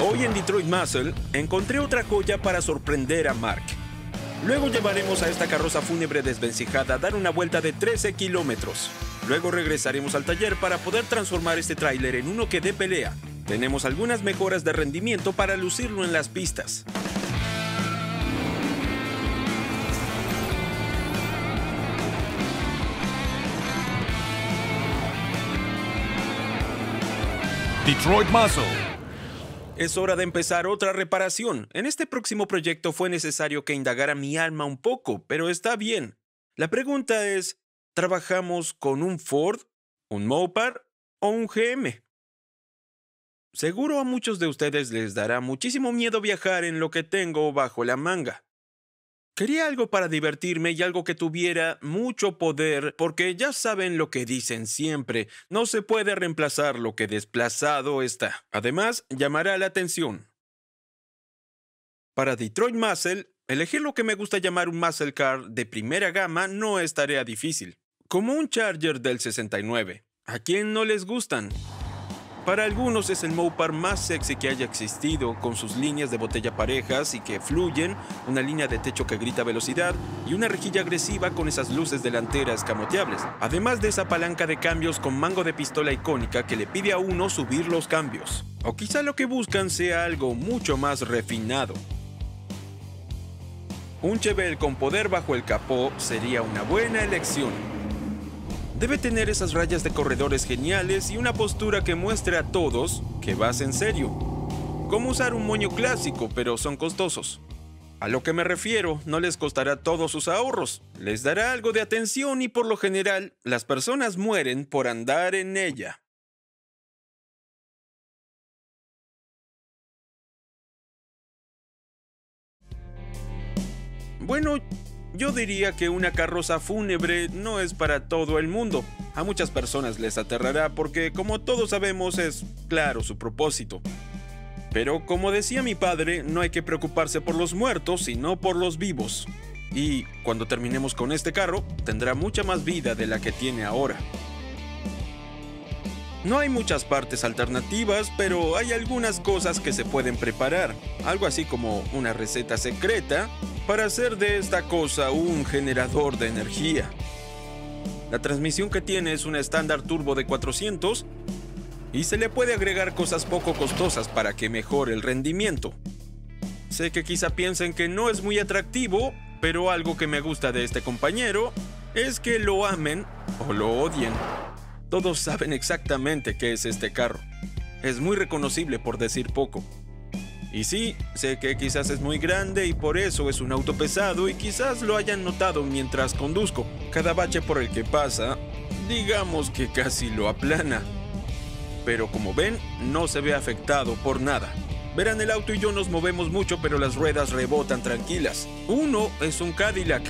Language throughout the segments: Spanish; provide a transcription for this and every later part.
Hoy en Detroit Muscle encontré otra joya para sorprender a Mark. Luego llevaremos a esta carroza fúnebre desvencijada a dar una vuelta de 13 kilómetros. Luego regresaremos al taller para poder transformar este tráiler en uno que dé pelea. Tenemos algunas mejoras de rendimiento para lucirlo en las pistas. Detroit Muscle. Es hora de empezar otra reparación. En este próximo proyecto fue necesario que indagara mi alma un poco, pero está bien. La pregunta es, ¿trabajamos con un Ford, un Mopar o un GM? Seguro a muchos de ustedes les dará muchísimo miedo viajar en lo que tengo bajo la manga. Quería algo para divertirme y algo que tuviera mucho poder, porque ya saben lo que dicen siempre, no se puede reemplazar lo que desplazado está. Además, llamará la atención. Para Detroit Muscle, elegir lo que me gusta llamar un muscle car de primera gama no es tarea difícil. Como un Charger del 69. ¿A quién no les gustan? Para algunos es el Mopar más sexy que haya existido, con sus líneas de botella parejas y que fluyen, una línea de techo que grita velocidad y una rejilla agresiva con esas luces delanteras camoteables. Además de esa palanca de cambios con mango de pistola icónica que le pide a uno subir los cambios. O quizá lo que buscan sea algo mucho más refinado. Un Chevelle con poder bajo el capó sería una buena elección. Debe tener esas rayas de corredores geniales y una postura que muestre a todos que vas en serio. Como usar un moño clásico, pero son costosos. A lo que me refiero, no les costará todos sus ahorros, les dará algo de atención y por lo general, las personas mueren por andar en ella. Bueno, yo diría que una carroza fúnebre no es para todo el mundo. A muchas personas les aterrará porque, como todos sabemos, es claro su propósito. Pero como decía mi padre, no hay que preocuparse por los muertos, sino por los vivos. Y cuando terminemos con este carro, tendrá mucha más vida de la que tiene ahora. No hay muchas partes alternativas, pero hay algunas cosas que se pueden preparar. Algo así como una receta secreta para hacer de esta cosa un generador de energía. La transmisión que tiene es una estándar turbo de 400 y se le puede agregar cosas poco costosas para que mejore el rendimiento. Sé que quizá piensen que no es muy atractivo, pero algo que me gusta de este compañero es que lo amen o lo odien. Todos saben exactamente qué es este carro. Es muy reconocible por decir poco. Y sí, sé que quizás es muy grande y por eso es un auto pesado y quizás lo hayan notado mientras conduzco. Cada bache por el que pasa, digamos que casi lo aplana. Pero como ven, no se ve afectado por nada. Verán, el auto y yo nos movemos mucho, pero las ruedas rebotan tranquilas. Uno es un Cadillac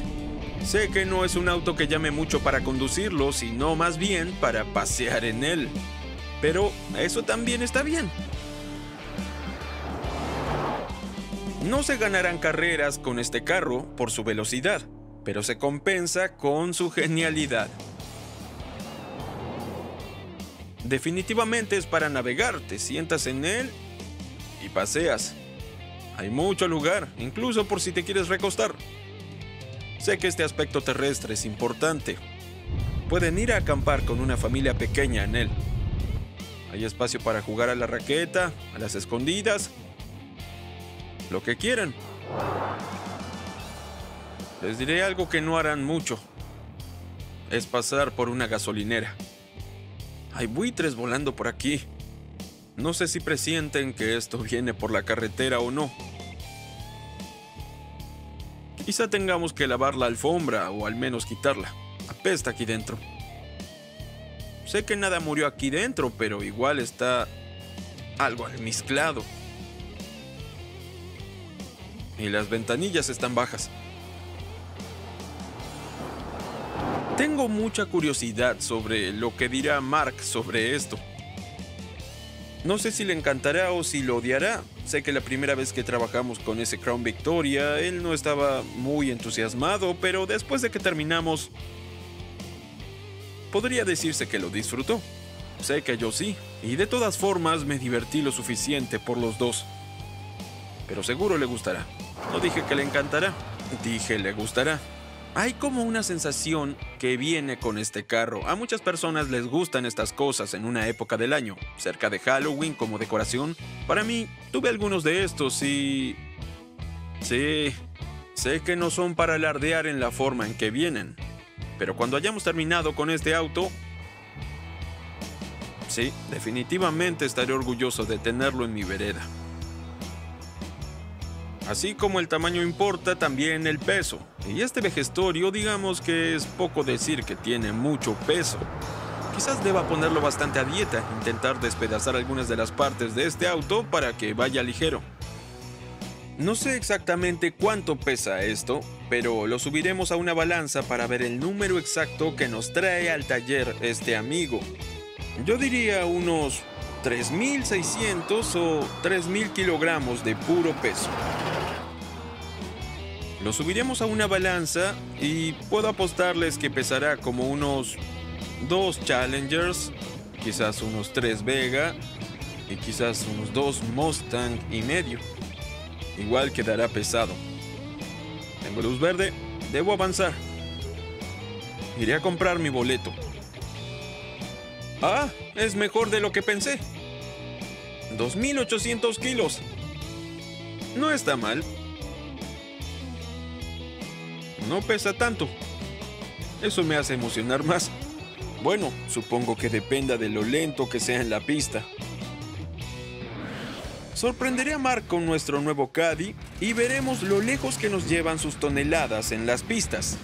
Sé que no es un auto que llame mucho para conducirlo, sino más bien para pasear en él. Pero eso también está bien. No se ganarán carreras con este carro por su velocidad, pero se compensa con su genialidad. Definitivamente es para navegar, te sientas en él y paseas. Hay mucho lugar, incluso por si te quieres recostar. Sé que este aspecto terrestre es importante. Pueden ir a acampar con una familia pequeña en él. Hay espacio para jugar a la raqueta, a las escondidas, lo que quieran. Les diré algo que no harán mucho. Es pasar por una gasolinera. Hay buitres volando por aquí. No sé si presienten que esto viene por la carretera o no. Quizá tengamos que lavar la alfombra o al menos quitarla. Apesta aquí dentro. Sé que nada murió aquí dentro, pero igual está algo almizclado. Y las ventanillas están bajas. Tengo mucha curiosidad sobre lo que dirá Mark sobre esto. No sé si le encantará o si lo odiará. Sé que la primera vez que trabajamos con ese Crown Victoria, él no estaba muy entusiasmado, pero después de que terminamos, podría decirse que lo disfrutó. sé que yo sí. Y de todas formas me divertí lo suficiente por los dos. Pero seguro le gustará. No dije que le encantará, dije le gustará. Hay como una sensación que viene con este carro. A muchas personas les gustan estas cosas en una época del año, cerca de Halloween como decoración. Para mí, tuve algunos de estos y... Sí, sé que no son para alardear en la forma en que vienen. Pero cuando hayamos terminado con este auto, sí, definitivamente estaré orgulloso de tenerlo en mi vereda. Así como el tamaño importa, también el peso. Y este vejestorio digamos que es poco decir que tiene mucho peso. Quizás deba ponerlo bastante a dieta, intentar despedazar algunas de las partes de este auto para que vaya ligero. No sé exactamente cuánto pesa esto, pero lo subiremos a una balanza para ver el número exacto que nos trae al taller este amigo. Yo diría unos 3.600 o 3.000 kilogramos de puro peso. Lo subiremos a una balanza y puedo apostarles que pesará como unos 2 Challengers, quizás unos 3 Vega y quizás unos 2 Mustang y medio. Igual quedará pesado. Tengo luz verde, debo avanzar. Iré a comprar mi boleto. Ah, es mejor de lo que pensé. 2.800 kilos. No está mal. No pesa tanto. Eso me hace emocionar más. Bueno, supongo que dependa de lo lento que sea en la pista. Sorprenderé a Mark con nuestro nuevo Caddy y veremos lo lejos que nos llevan sus toneladas en las pistas.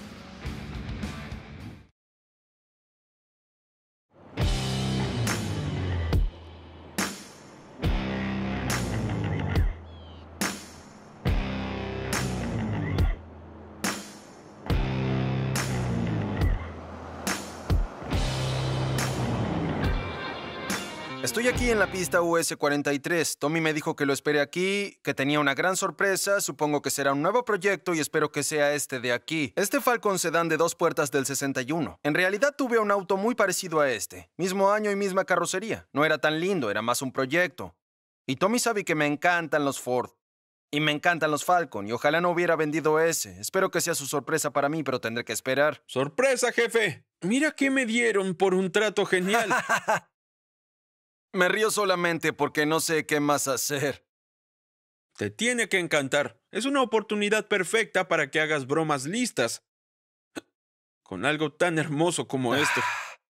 Estoy aquí en la pista US43. Tommy me dijo que lo espere aquí, que tenía una gran sorpresa. Supongo que será un nuevo proyecto y espero que sea este de aquí. Este Falcon Sedan de dos puertas del 61. En realidad tuve un auto muy parecido a este. Mismo año y misma carrocería. No era tan lindo, era más un proyecto. Y Tommy sabe que me encantan los Ford. Y me encantan los Falcon, y ojalá no hubiera vendido ese. Espero que sea su sorpresa para mí, pero tendré que esperar. ¡Sorpresa, jefe! Mira qué me dieron por un trato genial. Me río solamente porque no sé qué más hacer. Te tiene que encantar. Es una oportunidad perfecta para que hagas bromas listas. Con algo tan hermoso como esto.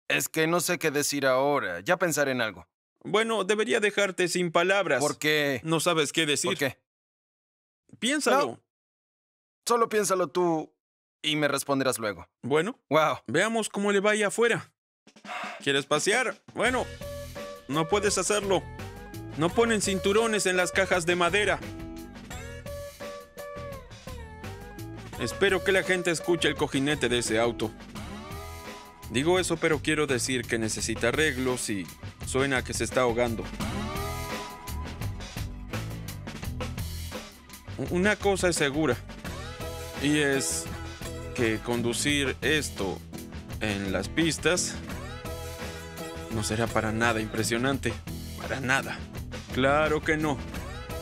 Es que no sé qué decir ahora. Ya pensaré en algo. Bueno, debería dejarte sin palabras. ¿Por qué? No sabes qué decir. ¿Por qué? Piénsalo. No. Solo piénsalo tú y me responderás luego. Bueno, Wow. veamos cómo le vaya afuera. ¿Quieres pasear? Bueno, no puedes hacerlo. No ponen cinturones en las cajas de madera. Espero que la gente escuche el cojinete de ese auto. Digo eso, pero quiero decir que necesita arreglos y suena que se está ahogando. Una cosa es segura, y es que conducir esto en las pistas no será para nada impresionante. Para nada. Claro que no.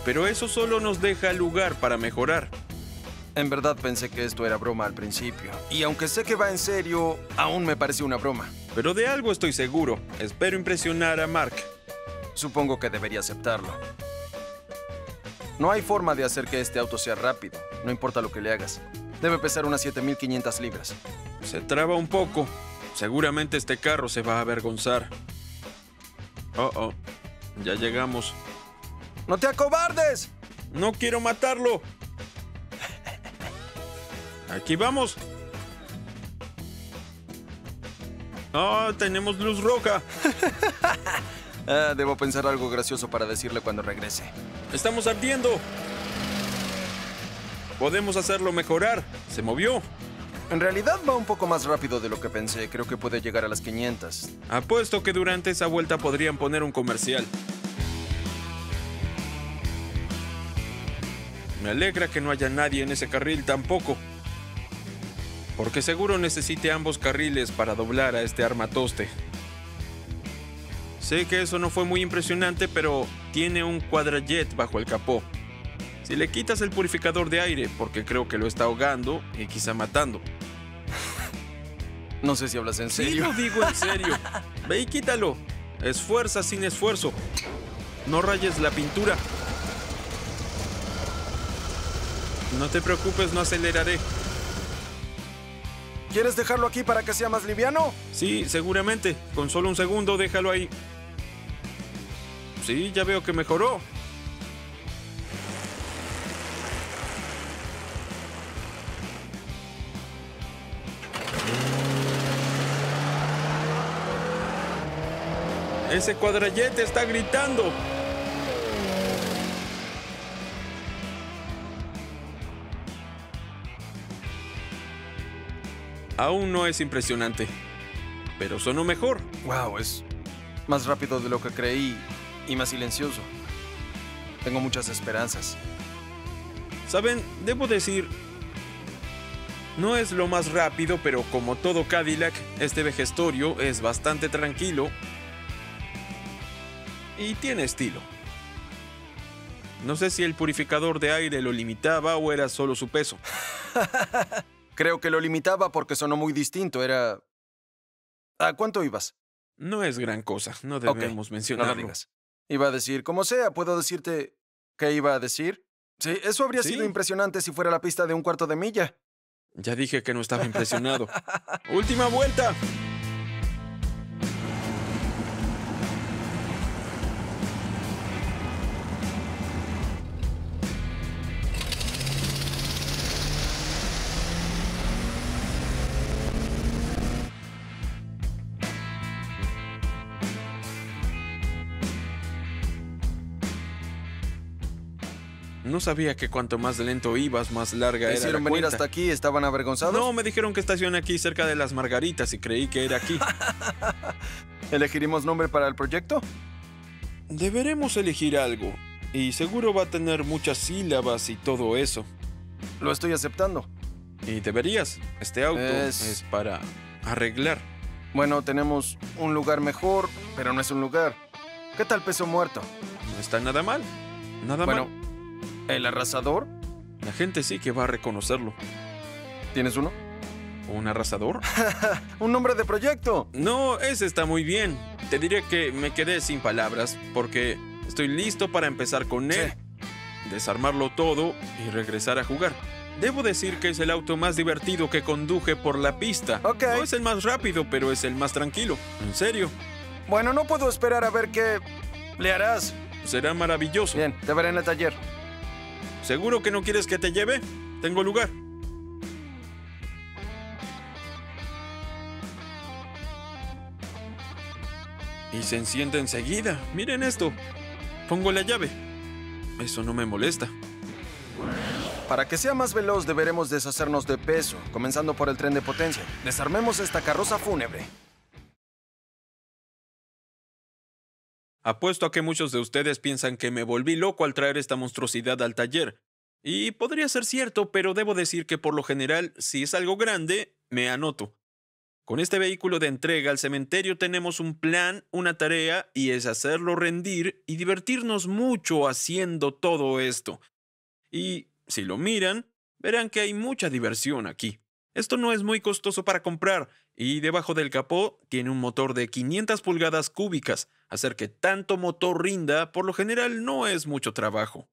Pero eso solo nos deja lugar para mejorar. En verdad pensé que esto era broma al principio. Y aunque sé que va en serio, aún me parece una broma. Pero de algo estoy seguro. Espero impresionar a Mark. Supongo que debería aceptarlo. No hay forma de hacer que este auto sea rápido, no importa lo que le hagas. Debe pesar unas 7500 libras. Se traba un poco. Seguramente este carro se va a avergonzar. Oh, oh. Ya llegamos. ¡No te acobardes! No quiero matarlo. Aquí vamos. Oh, tenemos luz roja. Ah, debo pensar algo gracioso para decirle cuando regrese. Estamos ardiendo. Podemos hacerlo mejorar. Se movió. En realidad va un poco más rápido de lo que pensé. Creo que puede llegar a las 500. Apuesto que durante esa vuelta podrían poner un comercial. Me alegra que no haya nadie en ese carril tampoco. Porque seguro necesite ambos carriles para doblar a este armatoste. Sé que eso no fue muy impresionante, pero tiene un cuadrajet bajo el capó. Si le quitas el purificador de aire, porque creo que lo está ahogando y quizá matando. No sé si hablas en serio. Sí, lo digo en serio. Ve y quítalo. Esfuerza sin esfuerzo. No rayes la pintura. No te preocupes, no aceleraré. ¿Quieres dejarlo aquí para que sea más liviano? Sí, seguramente. Con solo un segundo, déjalo ahí. Sí, ya veo que mejoró. Ese cuadrallete está gritando. Aún no es impresionante, pero sonó mejor. Wow, es más rápido de lo que creí y más silencioso. Tengo muchas esperanzas. Saben, debo decir, no es lo más rápido, pero como todo Cadillac, este vejestorio es bastante tranquilo y tiene estilo. No sé si el purificador de aire lo limitaba o era solo su peso. Creo que lo limitaba porque sonó muy distinto. Era... ¿A cuánto ibas? No es gran cosa, no debemos mencionarlo. Iba a decir, como sea, ¿puedo decirte qué iba a decir? Sí, eso habría sido impresionante si fuera la pista de un cuarto de milla. Ya dije que no estaba impresionado. ¡Última vuelta! No sabía que cuanto más lento ibas, más larga era hicieron venir hasta aquí? ¿Estaban avergonzados? No, me dijeron que estaciona aquí cerca de las Margaritas y creí que era aquí. ¿Elegiremos nombre para el proyecto? Deberemos elegir algo. Y seguro va a tener muchas sílabas y todo eso. Lo estoy aceptando. Y deberías. Este auto es, es para arreglar. Bueno, tenemos un lugar mejor, pero no es un lugar. ¿Qué tal peso muerto? No está nada mal. Nada mal. ¿El arrasador? La gente sí que va a reconocerlo. ¿Tienes uno? ¿Un arrasador? ¡Un nombre de proyecto! No, ese está muy bien. Te diré que me quedé sin palabras porque estoy listo para empezar con él, desarmarlo todo y regresar a jugar. Debo decir que es el auto más divertido que conduje por la pista. Ok. No es el más rápido, pero es el más tranquilo. En serio. Bueno, no puedo esperar a ver qué le harás. Será maravilloso. Bien, te veré en el taller. ¿Seguro que no quieres que te lleve? Tengo lugar. Y se enciende enseguida. Miren esto. Pongo la llave. Eso no me molesta. Para que sea más veloz deberemos deshacernos de peso, comenzando por el tren de potencia. Desarmemos esta carroza fúnebre. Apuesto a que muchos de ustedes piensan que me volví loco al traer esta monstruosidad al taller. Y podría ser cierto, pero debo decir que por lo general, si es algo grande, me anoto. Con este vehículo de entrega al cementerio tenemos un plan, una tarea, y es hacerlo rendir y divertirnos mucho haciendo todo esto. Y si lo miran, verán que hay mucha diversión aquí. Esto no es muy costoso para comprar y debajo del capó tiene un motor de 500 pulgadas cúbicas. Hacer que tanto motor rinda por lo general no es mucho trabajo.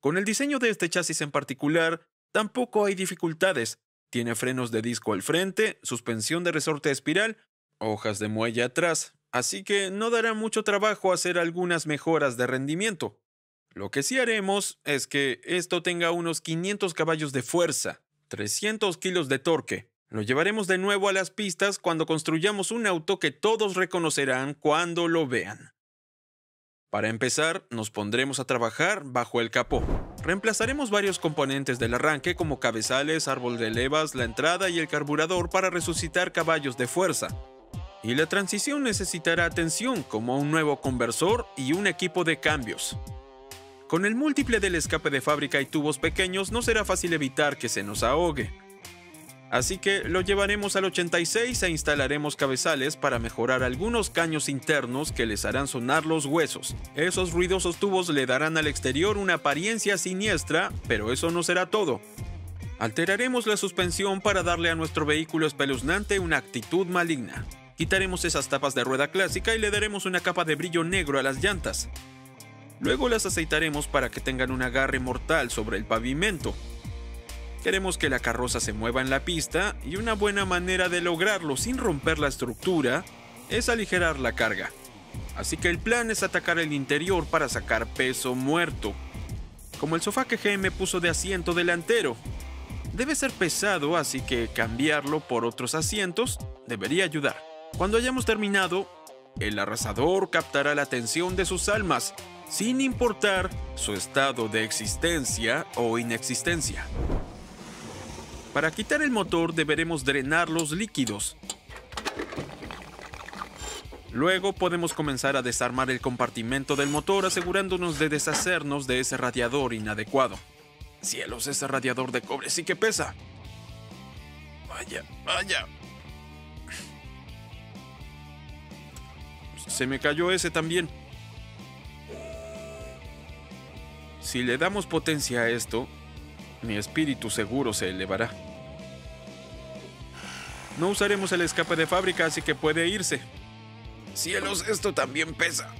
Con el diseño de este chasis en particular, tampoco hay dificultades. Tiene frenos de disco al frente, suspensión de resorte espiral, hojas de muelle atrás, así que no dará mucho trabajo hacer algunas mejoras de rendimiento. Lo que sí haremos es que esto tenga unos 500 caballos de fuerza, 300 kilos de torque. Lo llevaremos de nuevo a las pistas cuando construyamos un auto que todos reconocerán cuando lo vean. Para empezar, nos pondremos a trabajar bajo el capó. Reemplazaremos varios componentes del arranque como cabezales, árbol de levas, la entrada y el carburador para resucitar caballos de fuerza. Y la transición necesitará atención como un nuevo conversor y un equipo de cambios. Con el múltiple del escape de fábrica y tubos pequeños no será fácil evitar que se nos ahogue. Así que lo llevaremos al 86 e instalaremos cabezales para mejorar algunos caños internos que les harán sonar los huesos. Esos ruidosos tubos le darán al exterior una apariencia siniestra, pero eso no será todo. Alteraremos la suspensión para darle a nuestro vehículo espeluznante una actitud maligna. Quitaremos esas tapas de rueda clásica y le daremos una capa de brillo negro a las llantas. Luego las aceitaremos para que tengan un agarre mortal sobre el pavimento. Queremos que la carroza se mueva en la pista y una buena manera de lograrlo sin romper la estructura es aligerar la carga. Así que el plan es atacar el interior para sacar peso muerto. Como el sofá que GM puso de asiento delantero. Debe ser pesado, así que cambiarlo por otros asientos debería ayudar. Cuando hayamos terminado, el arrasador captará la atención de sus almas, sin importar su estado de existencia o inexistencia. Para quitar el motor deberemos drenar los líquidos. Luego podemos comenzar a desarmar el compartimento del motor asegurándonos de deshacernos de ese radiador inadecuado. Cielos, ese radiador de cobre sí que pesa. Vaya, vaya. Se me cayó ese también. Si le damos potencia a esto, mi espíritu seguro se elevará. No usaremos el escape de fábrica, así que puede irse. Cielos, esto también pesa.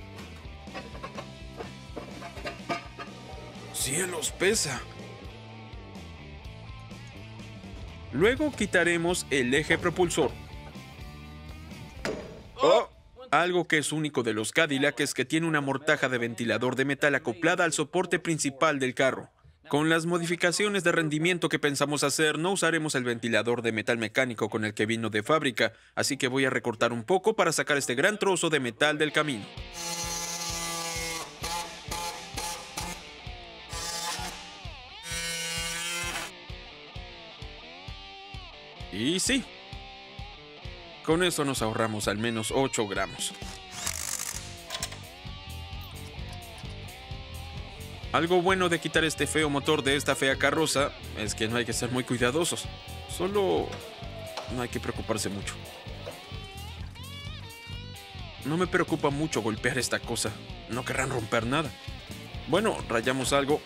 Cielos, pesa. Luego quitaremos el eje propulsor. Oh, algo que es único de los Cadillac es que tiene una mortaja de ventilador de metal acoplada al soporte principal del carro. Con las modificaciones de rendimiento que pensamos hacer, no usaremos el ventilador de metal mecánico con el que vino de fábrica, así que voy a recortar un poco para sacar este gran trozo de metal del camino. Y sí, con eso nos ahorramos al menos 8 gramos. Algo bueno de quitar este feo motor de esta fea carroza es que no hay que ser muy cuidadosos. Solo no hay que preocuparse mucho. No me preocupa mucho golpear esta cosa. No querrán romper nada. Bueno, rayamos algo.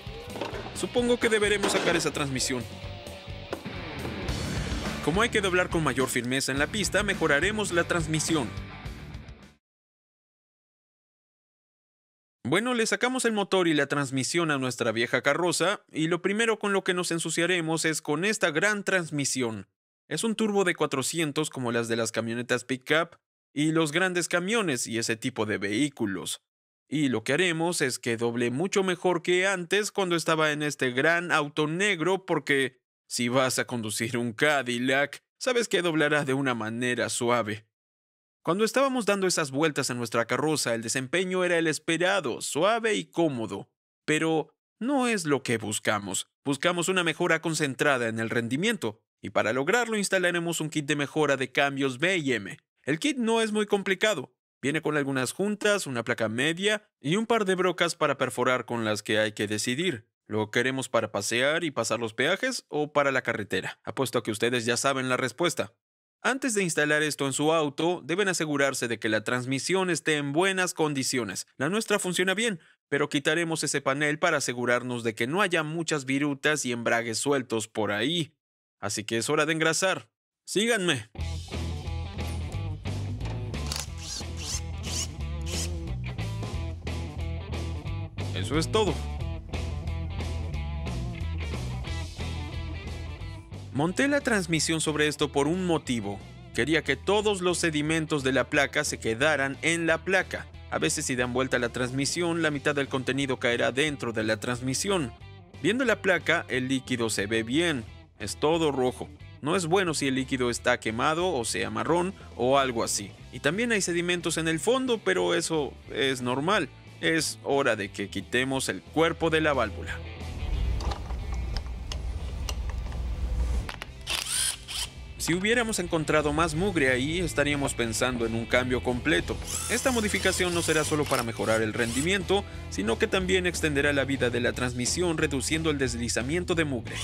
Supongo que deberemos sacar esa transmisión. Como hay que doblar con mayor firmeza en la pista, mejoraremos la transmisión. Bueno, le sacamos el motor y la transmisión a nuestra vieja carroza y lo primero con lo que nos ensuciaremos es con esta gran transmisión. Es un turbo de 400 como las de las camionetas pickup y los grandes camiones y ese tipo de vehículos. Y lo que haremos es que doble mucho mejor que antes cuando estaba en este gran auto negro porque si vas a conducir un Cadillac, sabes que doblará de una manera suave. Cuando estábamos dando esas vueltas en nuestra carroza, el desempeño era el esperado, suave y cómodo. Pero no es lo que buscamos. Buscamos una mejora concentrada en el rendimiento, y para lograrlo instalaremos un kit de mejora de cambios B y M. El kit no es muy complicado. Viene con algunas juntas, una placa media y un par de brocas para perforar con las que hay que decidir. ¿Lo queremos para pasear y pasar los peajes o para la carretera? Apuesto a que ustedes ya saben la respuesta. Antes de instalar esto en su auto, deben asegurarse de que la transmisión esté en buenas condiciones. La nuestra funciona bien, pero quitaremos ese panel para asegurarnos de que no haya muchas virutas y embragues sueltos por ahí. Así que es hora de engrasar. Síganme. Eso es todo. Monté la transmisión sobre esto por un motivo. Quería que todos los sedimentos de la placa se quedaran en la placa. A veces si dan vuelta la transmisión, la mitad del contenido caerá dentro de la transmisión. Viendo la placa, el líquido se ve bien. Es todo rojo. No es bueno si el líquido está quemado o sea marrón o algo así. Y también hay sedimentos en el fondo, pero eso es normal. Es hora de que quitemos el cuerpo de la válvula. Si hubiéramos encontrado más mugre ahí, estaríamos pensando en un cambio completo. Esta modificación no será solo para mejorar el rendimiento, sino que también extenderá la vida de la transmisión reduciendo el deslizamiento de mugre.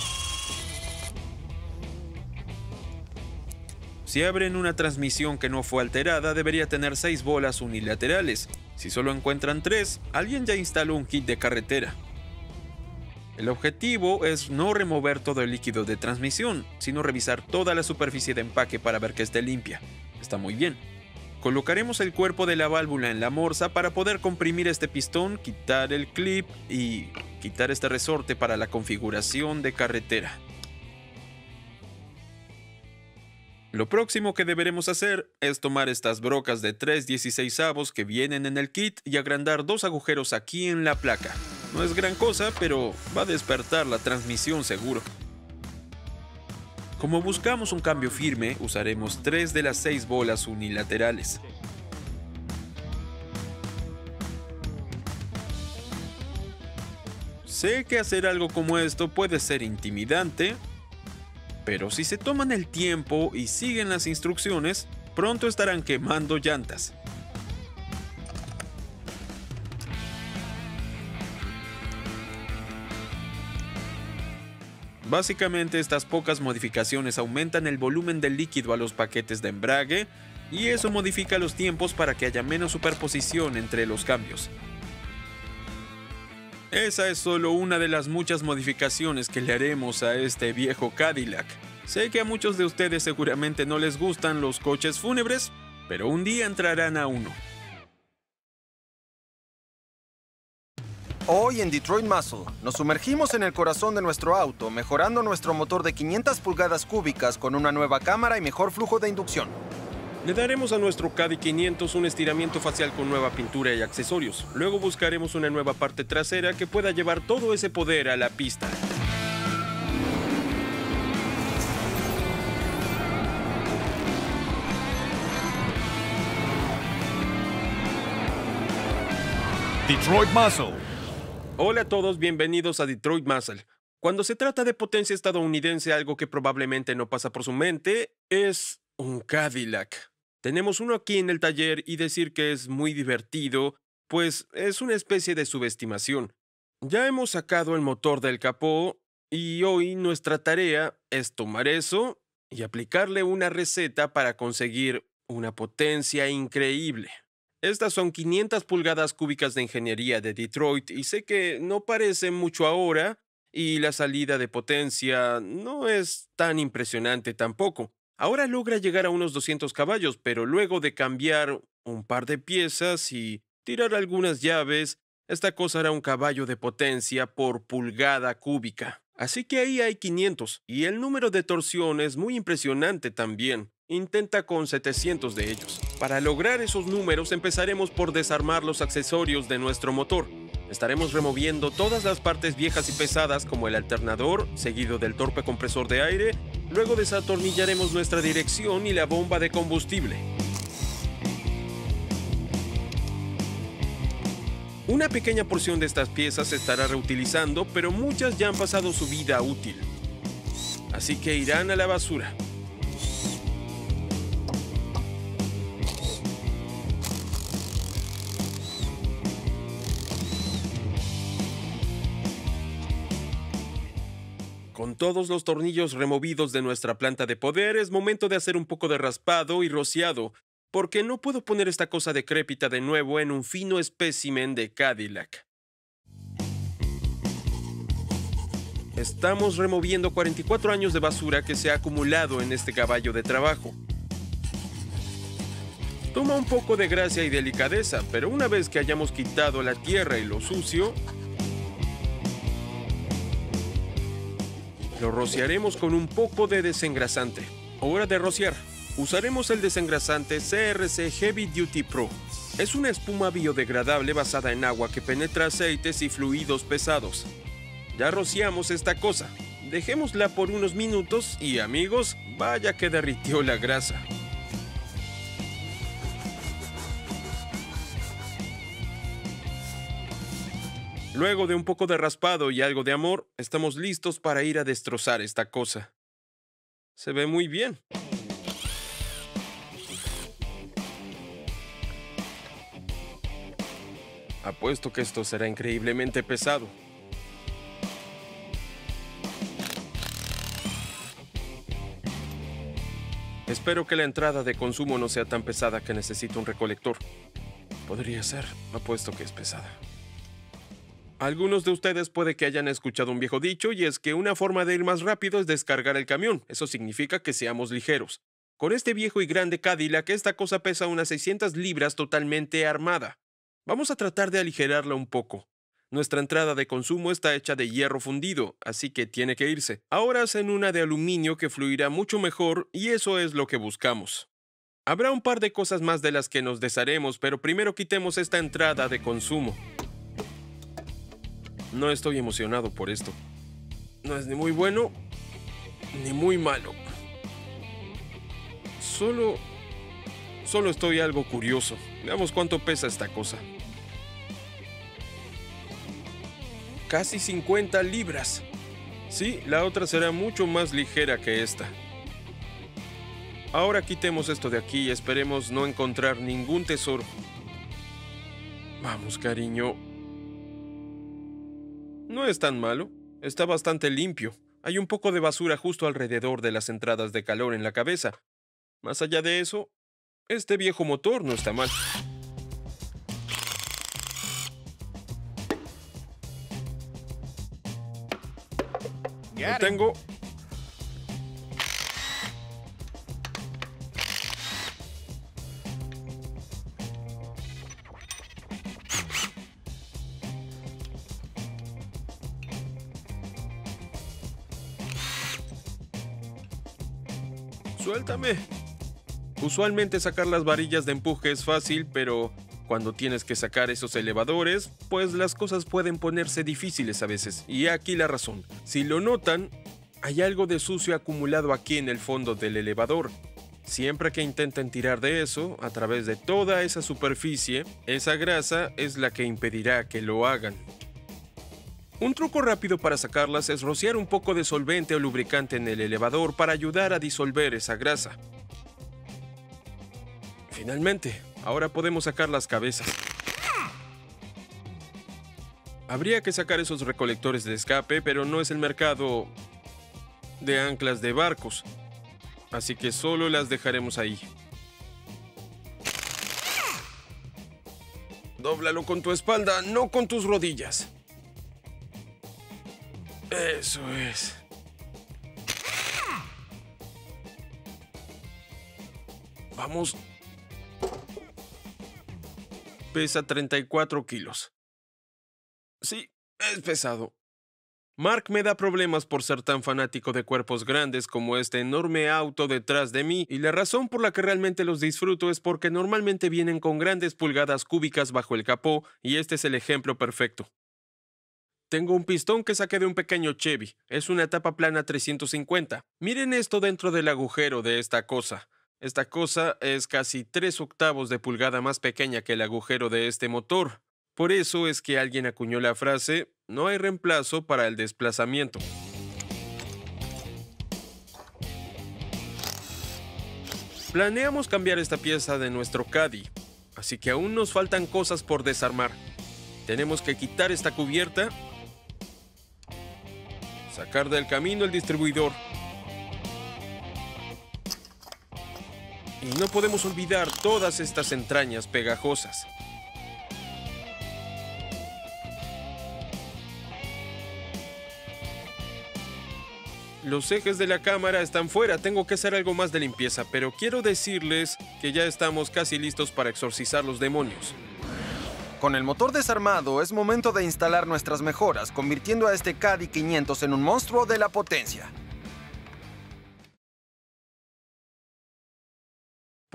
Si abren una transmisión que no fue alterada, debería tener 6 bolas unilaterales. Si solo encuentran 3, alguien ya instaló un kit de carretera. El objetivo es no remover todo el líquido de transmisión, sino revisar toda la superficie de empaque para ver que esté limpia. Está muy bien. Colocaremos el cuerpo de la válvula en la morsa para poder comprimir este pistón, quitar el clip y quitar este resorte para la configuración de carretera. Lo próximo que deberemos hacer es tomar estas brocas de 3 16 avos que vienen en el kit y agrandar dos agujeros aquí en la placa. No es gran cosa, pero va a despertar la transmisión seguro. Como buscamos un cambio firme, usaremos 3 de las 6 bolas unilaterales. Sé que hacer algo como esto puede ser intimidante, pero si se toman el tiempo y siguen las instrucciones, pronto estarán quemando llantas. Básicamente estas pocas modificaciones aumentan el volumen del líquido a los paquetes de embrague y eso modifica los tiempos para que haya menos superposición entre los cambios. Esa es solo una de las muchas modificaciones que le haremos a este viejo Cadillac. Sé que a muchos de ustedes seguramente no les gustan los coches fúnebres, pero un día entrarán a uno. Hoy en Detroit Muscle nos sumergimos en el corazón de nuestro auto, mejorando nuestro motor de 500 pulgadas cúbicas con una nueva cámara y mejor flujo de inducción. Le daremos a nuestro Caddy 500 un estiramiento facial con nueva pintura y accesorios. Luego buscaremos una nueva parte trasera que pueda llevar todo ese poder a la pista. Detroit Muscle. Hola a todos, bienvenidos a Detroit Muscle. Cuando se trata de potencia estadounidense, algo que probablemente no pasa por su mente es un Cadillac. Tenemos uno aquí en el taller y decir que es muy divertido, pues es una especie de subestimación. Ya hemos sacado el motor del capó y hoy nuestra tarea es tomar eso y aplicarle una receta para conseguir una potencia increíble. Estas son 500 pulgadas cúbicas de ingeniería de Detroit y sé que no parece mucho ahora y la salida de potencia no es tan impresionante tampoco. Ahora logra llegar a unos 200 caballos, pero luego de cambiar un par de piezas y tirar algunas llaves, esta cosa era un caballo de potencia por pulgada cúbica. Así que ahí hay 500, y el número de torsiones es muy impresionante también. Intenta con 700 de ellos. Para lograr esos números empezaremos por desarmar los accesorios de nuestro motor. Estaremos removiendo todas las partes viejas y pesadas como el alternador, seguido del torpe compresor de aire, luego desatornillaremos nuestra dirección y la bomba de combustible. Una pequeña porción de estas piezas se estará reutilizando, pero muchas ya han pasado su vida útil. Así que irán a la basura. Con todos los tornillos removidos de nuestra planta de poder, es momento de hacer un poco de raspado y rociado, porque no puedo poner esta cosa decrépita de nuevo en un fino espécimen de Cadillac. Estamos removiendo 44 años de basura que se ha acumulado en este caballo de trabajo. Toma un poco de gracia y delicadeza, pero una vez que hayamos quitado la tierra y lo sucio, Lo rociaremos con un poco de desengrasante. Hora de rociar. Usaremos el desengrasante CRC Heavy Duty Pro. Es una espuma biodegradable basada en agua que penetra aceites y fluidos pesados. Ya rociamos esta cosa. Dejémosla por unos minutos y amigos, vaya que derritió la grasa. Luego de un poco de raspado y algo de amor, estamos listos para ir a destrozar esta cosa. Se ve muy bien. Apuesto que esto será increíblemente pesado. Espero que la entrada de consumo no sea tan pesada que necesite un recolector. Podría ser, apuesto que es pesada. Algunos de ustedes puede que hayan escuchado un viejo dicho y es que una forma de ir más rápido es descargar el camión. Eso significa que seamos ligeros. Con este viejo y grande Cadillac, esta cosa pesa unas 600 libras totalmente armada. Vamos a tratar de aligerarla un poco. Nuestra entrada de consumo está hecha de hierro fundido, así que tiene que irse. Ahora hacen una de aluminio que fluirá mucho mejor y eso es lo que buscamos. Habrá un par de cosas más de las que nos desharemos, pero primero quitemos esta entrada de consumo. No estoy emocionado por esto. No es ni muy bueno ni muy malo. Solo... Solo estoy algo curioso. Veamos cuánto pesa esta cosa. Casi 50 libras. Sí, la otra será mucho más ligera que esta. Ahora quitemos esto de aquí y esperemos no encontrar ningún tesoro. Vamos, cariño. No es tan malo. Está bastante limpio. Hay un poco de basura justo alrededor de las entradas de calor en la cabeza, más allá de eso, este viejo motor no está mal. Lo tengo. Usualmente sacar las varillas de empuje es fácil, pero cuando tienes que sacar esos elevadores, pues las cosas pueden ponerse difíciles a veces. Y aquí la razón. Si lo notan, hay algo de sucio acumulado aquí en el fondo del elevador. Siempre que intenten tirar de eso, a través de toda esa superficie, esa grasa es la que impedirá que lo hagan. Un truco rápido para sacarlas es rociar un poco de solvente o lubricante en el elevador para ayudar a disolver esa grasa. Finalmente, ahora podemos sacar las cabezas. Habría que sacar esos recolectores de escape, pero no es el mercado de anclas de barcos. Así que solo las dejaremos ahí. Dóblalo con tu espalda, no con tus rodillas. Eso es. Vamos pesa 34 kilos. Sí, es pesado. Mark me da problemas por ser tan fanático de cuerpos grandes como este enorme auto detrás de mí, y la razón por la que realmente los disfruto es porque normalmente vienen con grandes pulgadas cúbicas bajo el capó, y este es el ejemplo perfecto. Tengo un pistón que saqué de un pequeño Chevy. Es una tapa plana 350. Miren esto dentro del agujero de esta cosa. Esta cosa es casi tres octavos de pulgada más pequeña que el agujero de este motor. Por eso es que alguien acuñó la frase, no hay reemplazo para el desplazamiento. Planeamos cambiar esta pieza de nuestro Caddy, así que aún nos faltan cosas por desarmar. Tenemos que quitar esta cubierta, sacar del camino el distribuidor, Y no podemos olvidar todas estas entrañas pegajosas. Los ejes de la cámara están fuera, tengo que hacer algo más de limpieza, pero quiero decirles que ya estamos casi listos para exorcizar los demonios. Con el motor desarmado es momento de instalar nuestras mejoras, convirtiendo a este Caddy 500 en un monstruo de la potencia.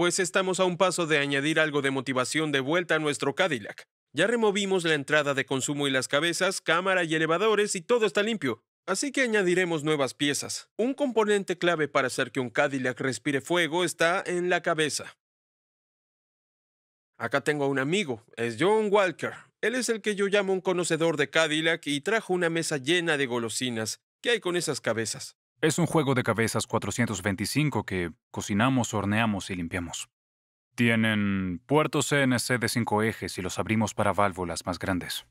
pues estamos a un paso de añadir algo de motivación de vuelta a nuestro Cadillac. Ya removimos la entrada de consumo y las cabezas, cámara y elevadores y todo está limpio. Así que añadiremos nuevas piezas. Un componente clave para hacer que un Cadillac respire fuego está en la cabeza. Acá tengo a un amigo, es John Walker. Él es el que yo llamo un conocedor de Cadillac y trajo una mesa llena de golosinas. ¿Qué hay con esas cabezas? Es un juego de cabezas 425 que cocinamos, horneamos y limpiamos. Tienen puertos CNC de cinco ejes y los abrimos para válvulas más grandes.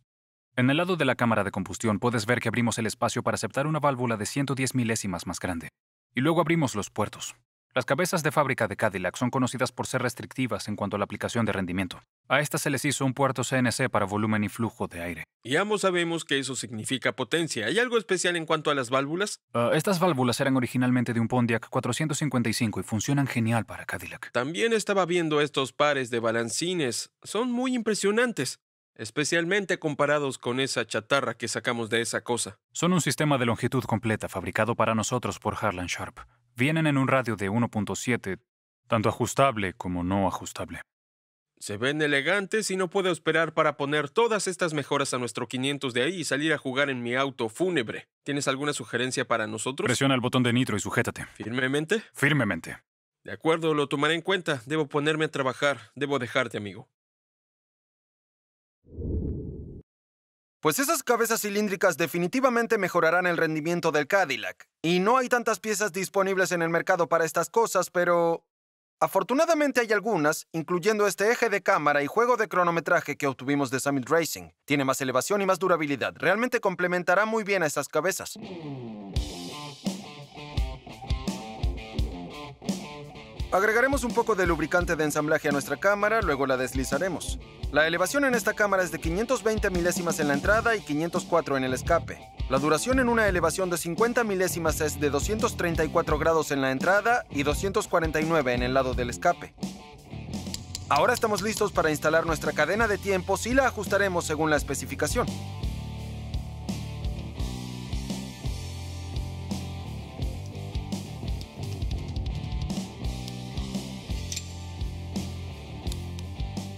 En el lado de la cámara de combustión puedes ver que abrimos el espacio para aceptar una válvula de 110 milésimas más grande. Y luego abrimos los puertos. Las cabezas de fábrica de Cadillac son conocidas por ser restrictivas en cuanto a la aplicación de rendimiento. A estas se les hizo un puerto CNC para volumen y flujo de aire. Y ambos sabemos que eso significa potencia. ¿Hay algo especial en cuanto a las válvulas? Uh, estas válvulas eran originalmente de un Pontiac 455 y funcionan genial para Cadillac. También estaba viendo estos pares de balancines. Son muy impresionantes, especialmente comparados con esa chatarra que sacamos de esa cosa. Son un sistema de longitud completa fabricado para nosotros por Harlan Sharp. Vienen en un radio de 1.7, tanto ajustable como no ajustable. Se ven elegantes y no puedo esperar para poner todas estas mejoras a nuestro 500 de ahí y salir a jugar en mi auto fúnebre. ¿Tienes alguna sugerencia para nosotros? Presiona el botón de nitro y sujétate. ¿Firmemente? Firmemente. De acuerdo, lo tomaré en cuenta. Debo ponerme a trabajar. Debo dejarte, amigo. Pues esas cabezas cilíndricas definitivamente mejorarán el rendimiento del Cadillac. Y no hay tantas piezas disponibles en el mercado para estas cosas, pero... Afortunadamente hay algunas, incluyendo este eje de cámara y juego de cronometraje que obtuvimos de Summit Racing. Tiene más elevación y más durabilidad. Realmente complementará muy bien a estas cabezas. Agregaremos un poco de lubricante de ensamblaje a nuestra cámara, luego la deslizaremos. La elevación en esta cámara es de 520 milésimas en la entrada y 504 en el escape. La duración en una elevación de 50 milésimas es de 234 grados en la entrada y 249 en el lado del escape. Ahora estamos listos para instalar nuestra cadena de tiempos y la ajustaremos según la especificación.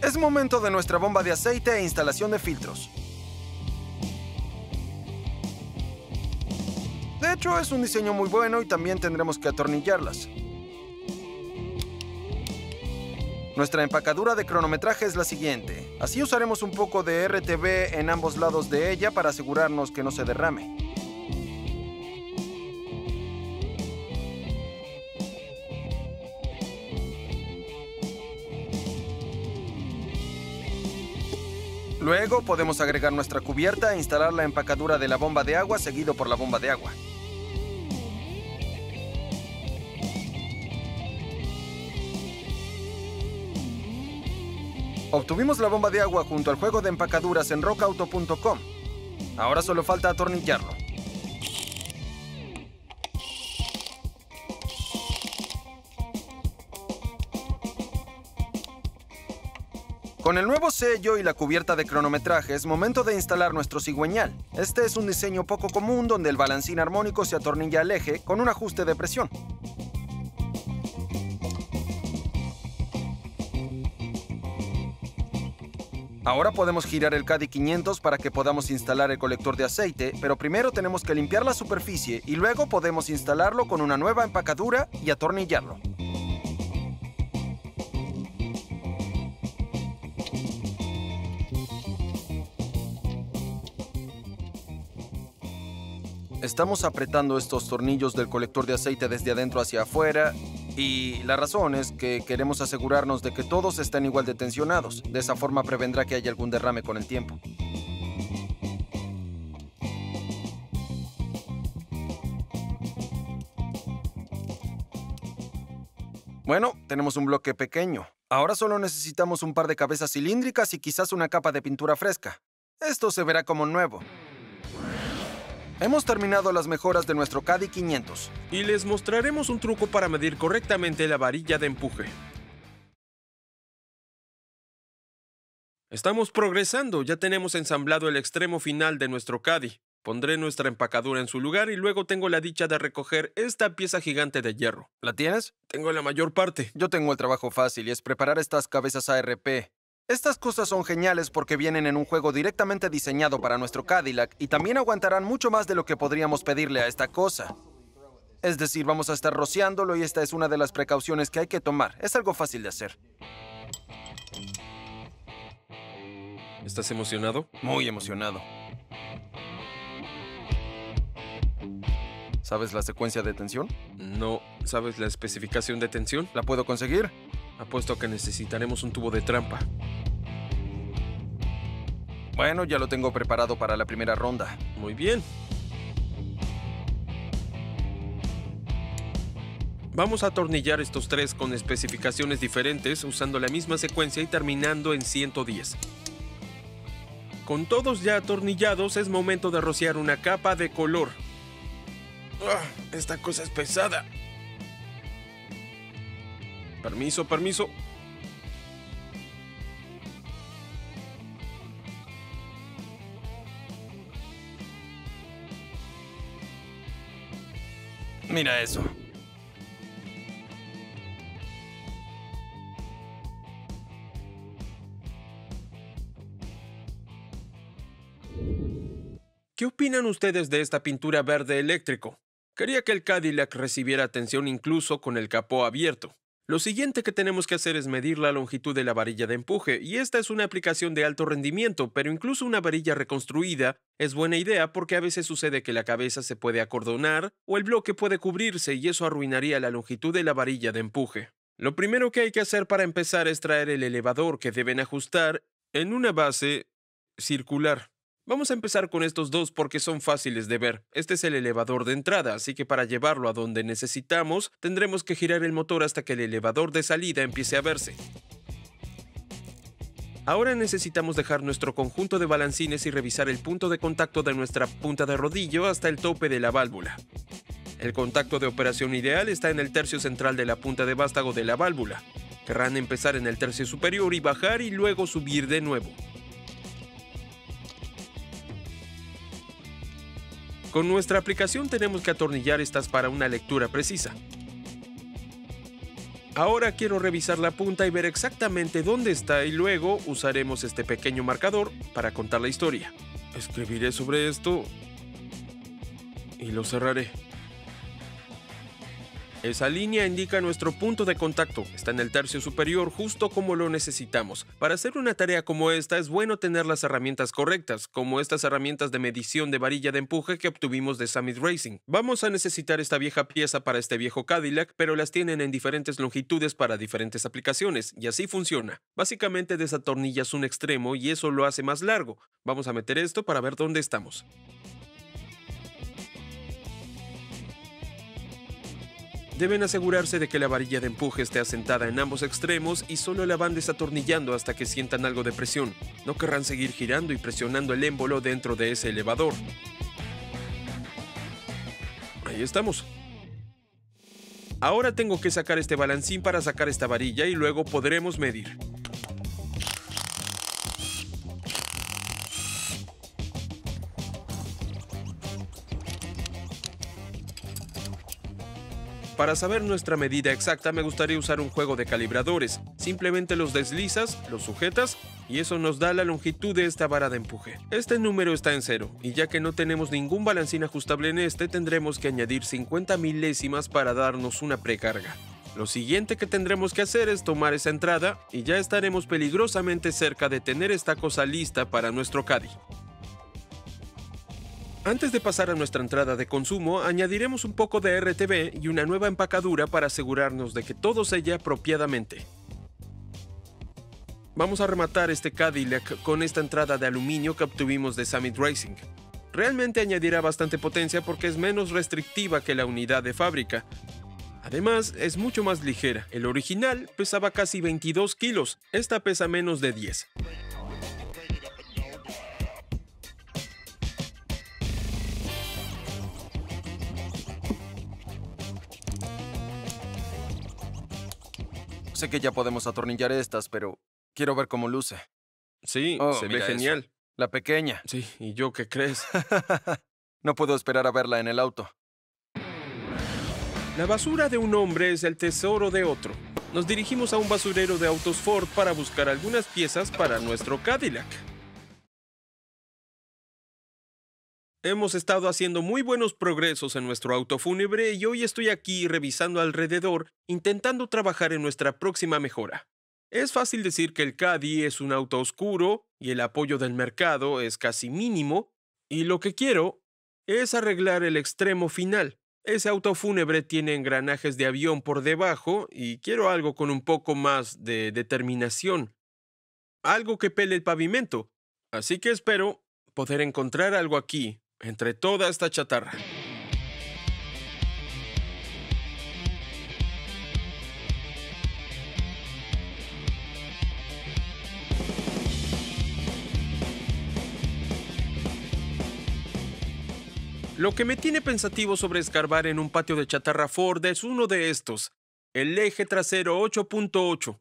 Es momento de nuestra bomba de aceite e instalación de filtros. De hecho, es un diseño muy bueno y también tendremos que atornillarlas. Nuestra empacadura de cronometraje es la siguiente. Así usaremos un poco de RTV en ambos lados de ella para asegurarnos que no se derrame. Luego podemos agregar nuestra cubierta e instalar la empacadura de la bomba de agua seguido por la bomba de agua. Obtuvimos la bomba de agua junto al juego de empacaduras en rockauto.com. Ahora solo falta atornillarlo. Con el nuevo sello y la cubierta de cronometraje es momento de instalar nuestro cigüeñal. Este es un diseño poco común donde el balancín armónico se atornilla al eje con un ajuste de presión. Ahora podemos girar el CADI 500 para que podamos instalar el colector de aceite, pero primero tenemos que limpiar la superficie y luego podemos instalarlo con una nueva empacadura y atornillarlo. Estamos apretando estos tornillos del colector de aceite desde adentro hacia afuera y la razón es que queremos asegurarnos de que todos estén igual de tensionados. De esa forma prevendrá que haya algún derrame con el tiempo. Bueno, tenemos un bloque pequeño. Ahora solo necesitamos un par de cabezas cilíndricas y quizás una capa de pintura fresca. Esto se verá como nuevo. Hemos terminado las mejoras de nuestro Caddy 500. Y les mostraremos un truco para medir correctamente la varilla de empuje. Estamos progresando, ya tenemos ensamblado el extremo final de nuestro Caddy. Pondré nuestra empacadura en su lugar y luego tengo la dicha de recoger esta pieza gigante de hierro. ¿La tienes? Tengo la mayor parte. Yo tengo el trabajo fácil y es preparar estas cabezas ARP. Estas cosas son geniales porque vienen en un juego directamente diseñado para nuestro Cadillac y también aguantarán mucho más de lo que podríamos pedirle a esta cosa. Es decir, vamos a estar rociándolo y esta es una de las precauciones que hay que tomar. Es algo fácil de hacer. ¿Estás emocionado? Muy emocionado. ¿Sabes la secuencia de tensión? No. ¿Sabes la especificación de tensión? ¿La puedo conseguir? Apuesto que necesitaremos un tubo de trampa. Bueno, ya lo tengo preparado para la primera ronda. Muy bien. Vamos a atornillar estos tres con especificaciones diferentes usando la misma secuencia y terminando en 110. Con todos ya atornillados es momento de rociar una capa de color. Ah, esta cosa es pesada. Permiso, permiso. Mira eso. ¿Qué opinan ustedes de esta pintura verde eléctrico? Quería que el Cadillac recibiera atención incluso con el capó abierto. Lo siguiente que tenemos que hacer es medir la longitud de la varilla de empuje, y esta es una aplicación de alto rendimiento, pero incluso una varilla reconstruida es buena idea porque a veces sucede que la cabeza se puede acordonar o el bloque puede cubrirse y eso arruinaría la longitud de la varilla de empuje. Lo primero que hay que hacer para empezar es traer el elevador que deben ajustar en una base circular. Vamos a empezar con estos dos porque son fáciles de ver. Este es el elevador de entrada, así que para llevarlo a donde necesitamos, tendremos que girar el motor hasta que el elevador de salida empiece a verse. Ahora necesitamos dejar nuestro conjunto de balancines y revisar el punto de contacto de nuestra punta de rodillo hasta el tope de la válvula. El contacto de operación ideal está en el tercio central de la punta de vástago de la válvula. Querrán empezar en el tercio superior y bajar y luego subir de nuevo. Con nuestra aplicación tenemos que atornillar estas para una lectura precisa. Ahora quiero revisar la punta y ver exactamente dónde está y luego usaremos este pequeño marcador para contar la historia. Escribiré sobre esto y lo cerraré. Esa línea indica nuestro punto de contacto. Está en el tercio superior justo como lo necesitamos. Para hacer una tarea como esta es bueno tener las herramientas correctas, como estas herramientas de medición de varilla de empuje que obtuvimos de Summit Racing. Vamos a necesitar esta vieja pieza para este viejo Cadillac, pero las tienen en diferentes longitudes para diferentes aplicaciones, y así funciona. Básicamente desatornillas un extremo y eso lo hace más largo. Vamos a meter esto para ver dónde estamos. Deben asegurarse de que la varilla de empuje esté asentada en ambos extremos y solo la van desatornillando hasta que sientan algo de presión. No querrán seguir girando y presionando el émbolo dentro de ese elevador. Ahí estamos. Ahora tengo que sacar este balancín para sacar esta varilla y luego podremos medir. Para saber nuestra medida exacta me gustaría usar un juego de calibradores. Simplemente los deslizas, los sujetas y eso nos da la longitud de esta vara de empuje. Este número está en cero y ya que no tenemos ningún balancín ajustable en este tendremos que añadir 50 milésimas para darnos una precarga. Lo siguiente que tendremos que hacer es tomar esa entrada y ya estaremos peligrosamente cerca de tener esta cosa lista para nuestro Caddy. Antes de pasar a nuestra entrada de consumo, añadiremos un poco de RTV y una nueva empacadura para asegurarnos de que todo sella apropiadamente. Vamos a rematar este Cadillac con esta entrada de aluminio que obtuvimos de Summit Racing. Realmente añadirá bastante potencia porque es menos restrictiva que la unidad de fábrica. Además, es mucho más ligera. El original pesaba casi 22 kilos, esta pesa menos de 10. Sé que ya podemos atornillar estas, pero quiero ver cómo luce. Sí, Oh, se ve eso. genial. La pequeña. Sí, ¿y yo qué crees? no puedo esperar a verla en el auto. La basura de un hombre es el tesoro de otro. Nos dirigimos a un basurero de autos Ford para buscar algunas piezas para nuestro Cadillac. Hemos estado haciendo muy buenos progresos en nuestro auto fúnebre y hoy estoy aquí revisando alrededor, intentando trabajar en nuestra próxima mejora. Es fácil decir que el Caddy es un auto oscuro y el apoyo del mercado es casi mínimo, y lo que quiero es arreglar el extremo final. Ese auto fúnebre tiene engranajes de avión por debajo y quiero algo con un poco más de determinación. Algo que pele el pavimento. Así que espero poder encontrar algo aquí, entre toda esta chatarra. Lo que me tiene pensativo sobre escarbar en un patio de chatarra Ford es uno de estos, el eje trasero 8.8.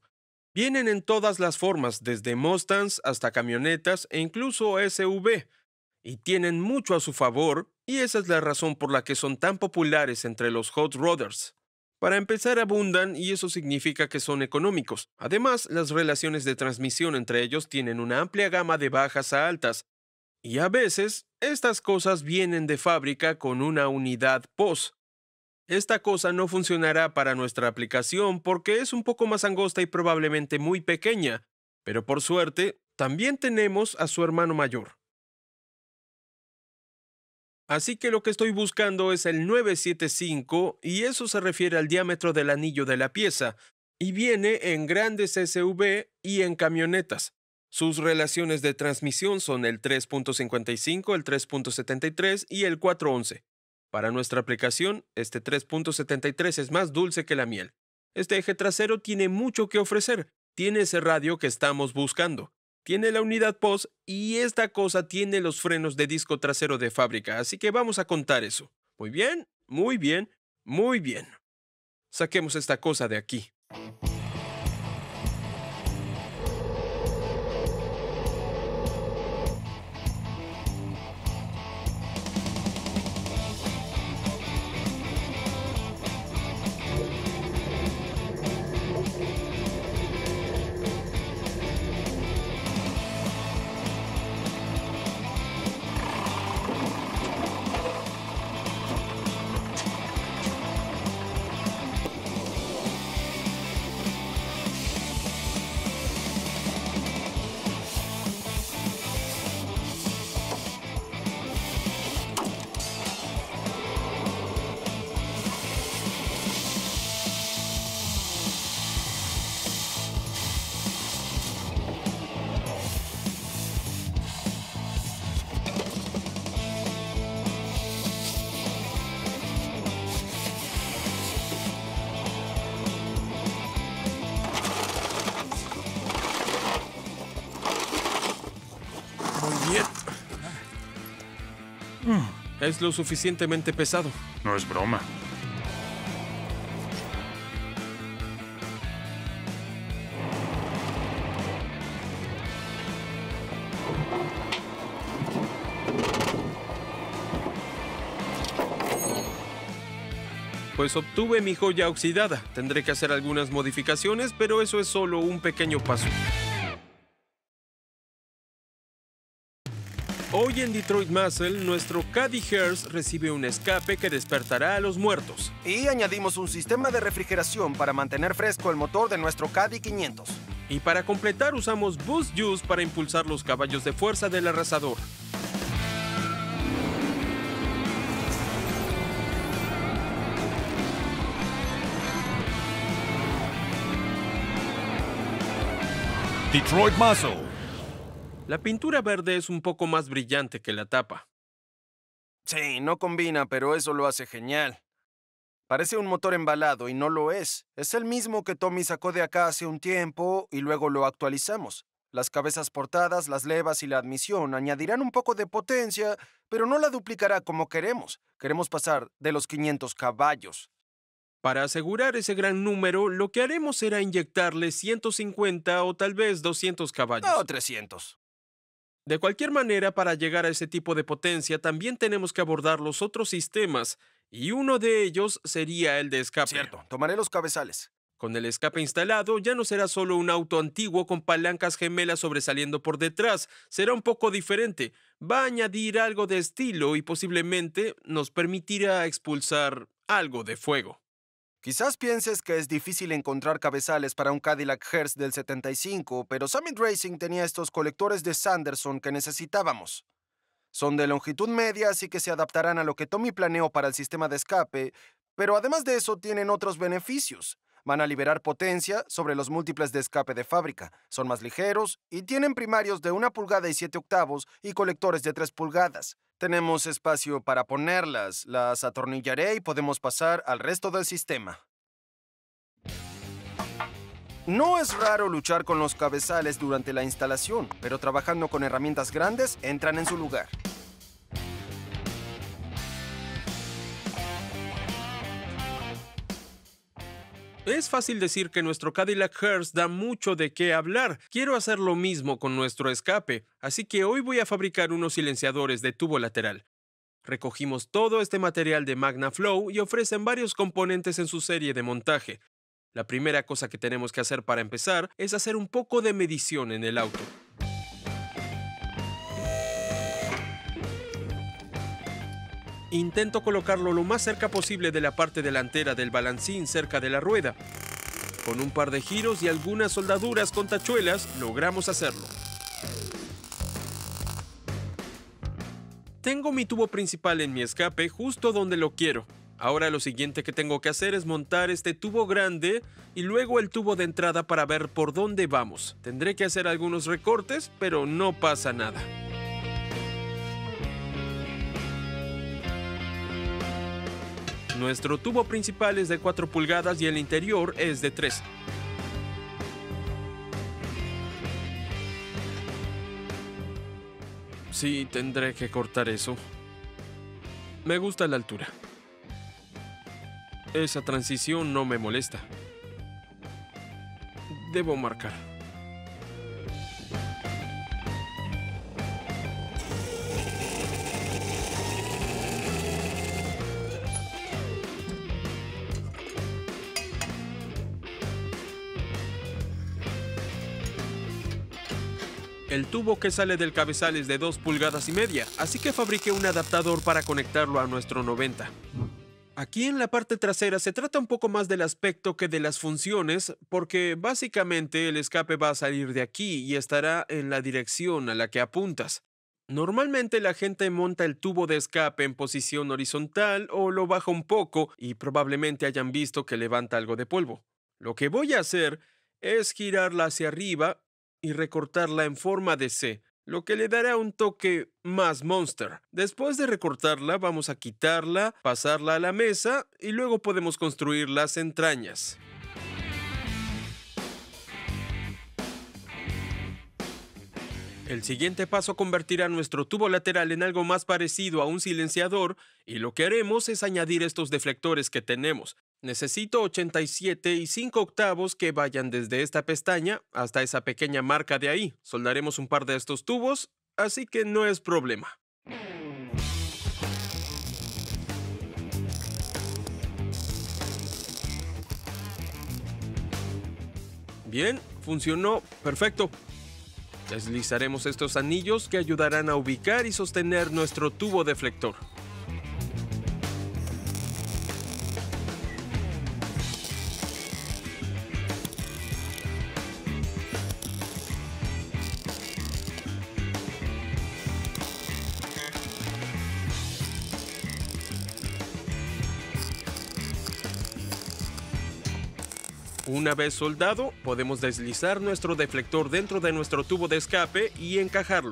Vienen en todas las formas, desde Mustangs hasta camionetas e incluso SUV y tienen mucho a su favor, y esa es la razón por la que son tan populares entre los hot rodders. Para empezar, abundan y eso significa que son económicos. Además, las relaciones de transmisión entre ellos tienen una amplia gama de bajas a altas. Y a veces, estas cosas vienen de fábrica con una unidad POS. Esta cosa no funcionará para nuestra aplicación porque es un poco más angosta y probablemente muy pequeña, pero por suerte, también tenemos a su hermano mayor. Así que lo que estoy buscando es el 975 y eso se refiere al diámetro del anillo de la pieza y viene en grandes SUV y en camionetas. Sus relaciones de transmisión son el 3.55, el 3.73 y el 411. Para nuestra aplicación, este 3.73 es más dulce que la miel. Este eje trasero tiene mucho que ofrecer, tiene ese radio que estamos buscando tiene la unidad POS y esta cosa tiene los frenos de disco trasero de fábrica, así que vamos a contar eso. Muy bien, muy bien, muy bien. Saquemos esta cosa de aquí. Es lo suficientemente pesado. No es broma. Pues obtuve mi joya oxidada. Tendré que hacer algunas modificaciones, pero eso es solo un pequeño paso. Hoy en Detroit Muscle, nuestro Caddy Hearst recibe un escape que despertará a los muertos. Y añadimos un sistema de refrigeración para mantener fresco el motor de nuestro Caddy 500. Y para completar usamos Boost Juice para impulsar los caballos de fuerza del arrasador. Detroit Muscle. La pintura verde es un poco más brillante que la tapa. Sí, no combina, pero eso lo hace genial. Parece un motor embalado y no lo es. Es el mismo que Tommy sacó de acá hace un tiempo y luego lo actualizamos. Las cabezas portadas, las levas y la admisión añadirán un poco de potencia, pero no la duplicará como queremos. Queremos pasar de los 500 caballos. Para asegurar ese gran número, lo que haremos será inyectarle 150 o tal vez 200 caballos. O 300. De cualquier manera, para llegar a ese tipo de potencia, también tenemos que abordar los otros sistemas, y uno de ellos sería el de escape. Cierto, tomaré los cabezales. Con el escape instalado, ya no será solo un auto antiguo con palancas gemelas sobresaliendo por detrás, será un poco diferente. Va a añadir algo de estilo y posiblemente nos permitirá expulsar algo de fuego. Quizás pienses que es difícil encontrar cabezales para un Cadillac Hearst del 75, pero Summit Racing tenía estos colectores de Sanderson que necesitábamos. Son de longitud media, así que se adaptarán a lo que Tommy planeó para el sistema de escape, pero además de eso tienen otros beneficios. Van a liberar potencia sobre los múltiples de escape de fábrica, son más ligeros y tienen primarios de una pulgada y 7 octavos y colectores de 3 pulgadas. Tenemos espacio para ponerlas, las atornillaré y podemos pasar al resto del sistema. No es raro luchar con los cabezales durante la instalación, pero trabajando con herramientas grandes entran en su lugar. Es fácil decir que nuestro Cadillac Hearst da mucho de qué hablar. Quiero hacer lo mismo con nuestro escape, así que hoy voy a fabricar unos silenciadores de tubo lateral. Recogimos todo este material de MagnaFlow y ofrecen varios componentes en su serie de montaje. La primera cosa que tenemos que hacer para empezar es hacer un poco de medición en el auto. Intento colocarlo lo más cerca posible de la parte delantera del balancín cerca de la rueda. Con un par de giros y algunas soldaduras con tachuelas, logramos hacerlo. Tengo mi tubo principal en mi escape justo donde lo quiero. Ahora lo siguiente que tengo que hacer es montar este tubo grande y luego el tubo de entrada para ver por dónde vamos. Tendré que hacer algunos recortes, pero no pasa nada. Nuestro tubo principal es de 4 pulgadas y el interior es de 3. Sí, tendré que cortar eso. Me gusta la altura. Esa transición no me molesta. Debo marcar. El tubo que sale del cabezal es de 2 pulgadas y media, así que fabriqué un adaptador para conectarlo a nuestro 90. Aquí en la parte trasera se trata un poco más del aspecto que de las funciones, porque básicamente el escape va a salir de aquí y estará en la dirección a la que apuntas. Normalmente la gente monta el tubo de escape en posición horizontal o lo baja un poco y probablemente hayan visto que levanta algo de polvo. Lo que voy a hacer es girarla hacia arriba y recortarla en forma de C, lo que le dará un toque más monster. Después de recortarla, vamos a quitarla, pasarla a la mesa y luego podemos construir las entrañas. El siguiente paso convertirá nuestro tubo lateral en algo más parecido a un silenciador y lo que haremos es añadir estos deflectores que tenemos. Necesito 87 y 5 octavos que vayan desde esta pestaña hasta esa pequeña marca de ahí. Soldaremos un par de estos tubos, así que no es problema. Bien, funcionó perfecto. Deslizaremos estos anillos que ayudarán a ubicar y sostener nuestro tubo deflector. Una vez soldado, podemos deslizar nuestro deflector dentro de nuestro tubo de escape y encajarlo.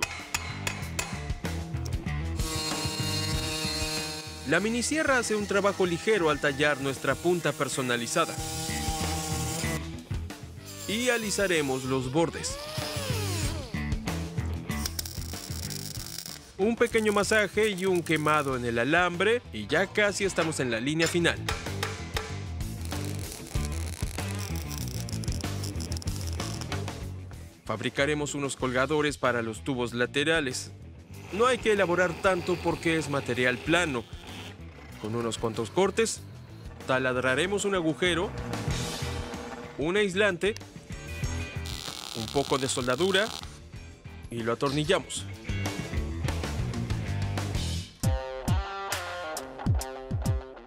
La minisierra hace un trabajo ligero al tallar nuestra punta personalizada. Y alisaremos los bordes. Un pequeño masaje y un quemado en el alambre y ya casi estamos en la línea final. Fabricaremos unos colgadores para los tubos laterales. No hay que elaborar tanto porque es material plano. Con unos cuantos cortes, taladraremos un agujero, un aislante, un poco de soldadura y lo atornillamos.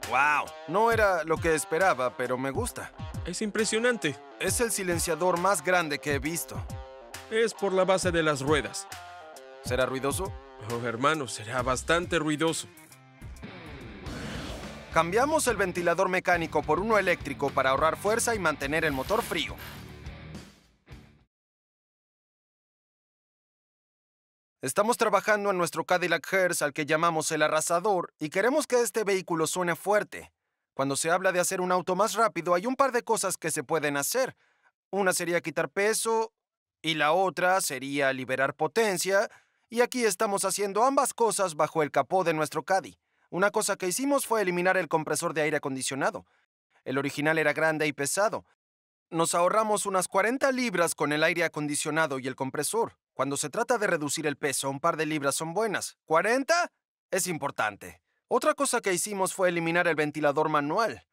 ¡Wow! No era lo que esperaba, pero me gusta. Es impresionante. Es el silenciador más grande que he visto. Es por la base de las ruedas. ¿Será ruidoso? Oh, hermano, será bastante ruidoso. Cambiamos el ventilador mecánico por uno eléctrico para ahorrar fuerza y mantener el motor frío. Estamos trabajando en nuestro Cadillac Hearst al que llamamos el arrasador y queremos que este vehículo suene fuerte. Cuando se habla de hacer un auto más rápido, hay un par de cosas que se pueden hacer. Una sería quitar peso y la otra sería liberar potencia, y aquí estamos haciendo ambas cosas bajo el capó de nuestro Caddy. Una cosa que hicimos fue eliminar el compresor de aire acondicionado. El original era grande y pesado. Nos ahorramos unas 40 libras con el aire acondicionado y el compresor. Cuando se trata de reducir el peso, un par de libras son buenas. ¿40? Es importante. Otra cosa que hicimos fue eliminar el ventilador manual.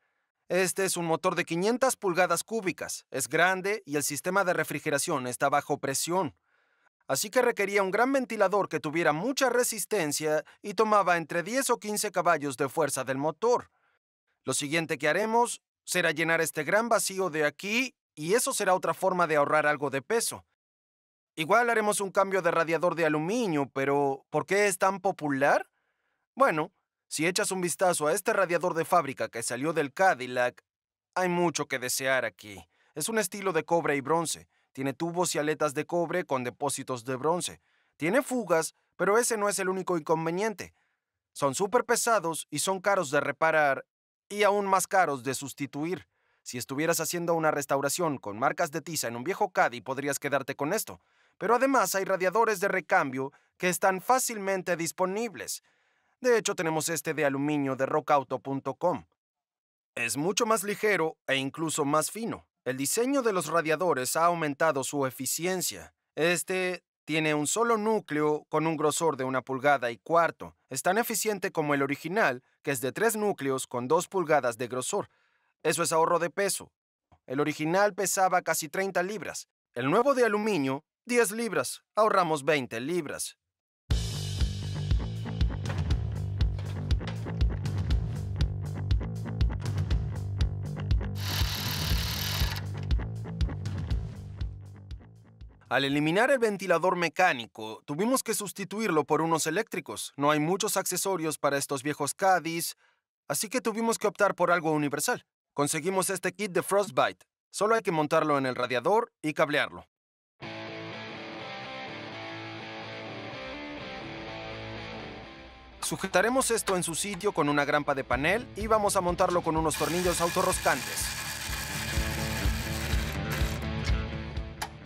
Este es un motor de 500 pulgadas cúbicas, es grande y el sistema de refrigeración está bajo presión. Así que requería un gran ventilador que tuviera mucha resistencia y tomaba entre 10 o 15 caballos de fuerza del motor. Lo siguiente que haremos será llenar este gran vacío de aquí y eso será otra forma de ahorrar algo de peso. Igual haremos un cambio de radiador de aluminio, pero ¿por qué es tan popular? Bueno, si echas un vistazo a este radiador de fábrica que salió del Cadillac, hay mucho que desear aquí. Es un estilo de cobre y bronce. Tiene tubos y aletas de cobre con depósitos de bronce. Tiene fugas, pero ese no es el único inconveniente. Son súper pesados y son caros de reparar y aún más caros de sustituir. Si estuvieras haciendo una restauración con marcas de tiza en un viejo Caddy, podrías quedarte con esto. Pero además hay radiadores de recambio que están fácilmente disponibles. De hecho, tenemos este de aluminio de rockauto.com. Es mucho más ligero e incluso más fino. El diseño de los radiadores ha aumentado su eficiencia. Este tiene un solo núcleo con un grosor de una pulgada y cuarto. Es tan eficiente como el original, que es de tres núcleos con dos pulgadas de grosor. Eso es ahorro de peso. El original pesaba casi 30 libras. El nuevo de aluminio, 10 libras. Ahorramos 20 libras. Al eliminar el ventilador mecánico, tuvimos que sustituirlo por unos eléctricos. No hay muchos accesorios para estos viejos Caddies, así que tuvimos que optar por algo universal. Conseguimos este kit de Frostbite. Solo hay que montarlo en el radiador y cablearlo. Sujetaremos esto en su sitio con una grampa de panel y vamos a montarlo con unos tornillos autorroscantes.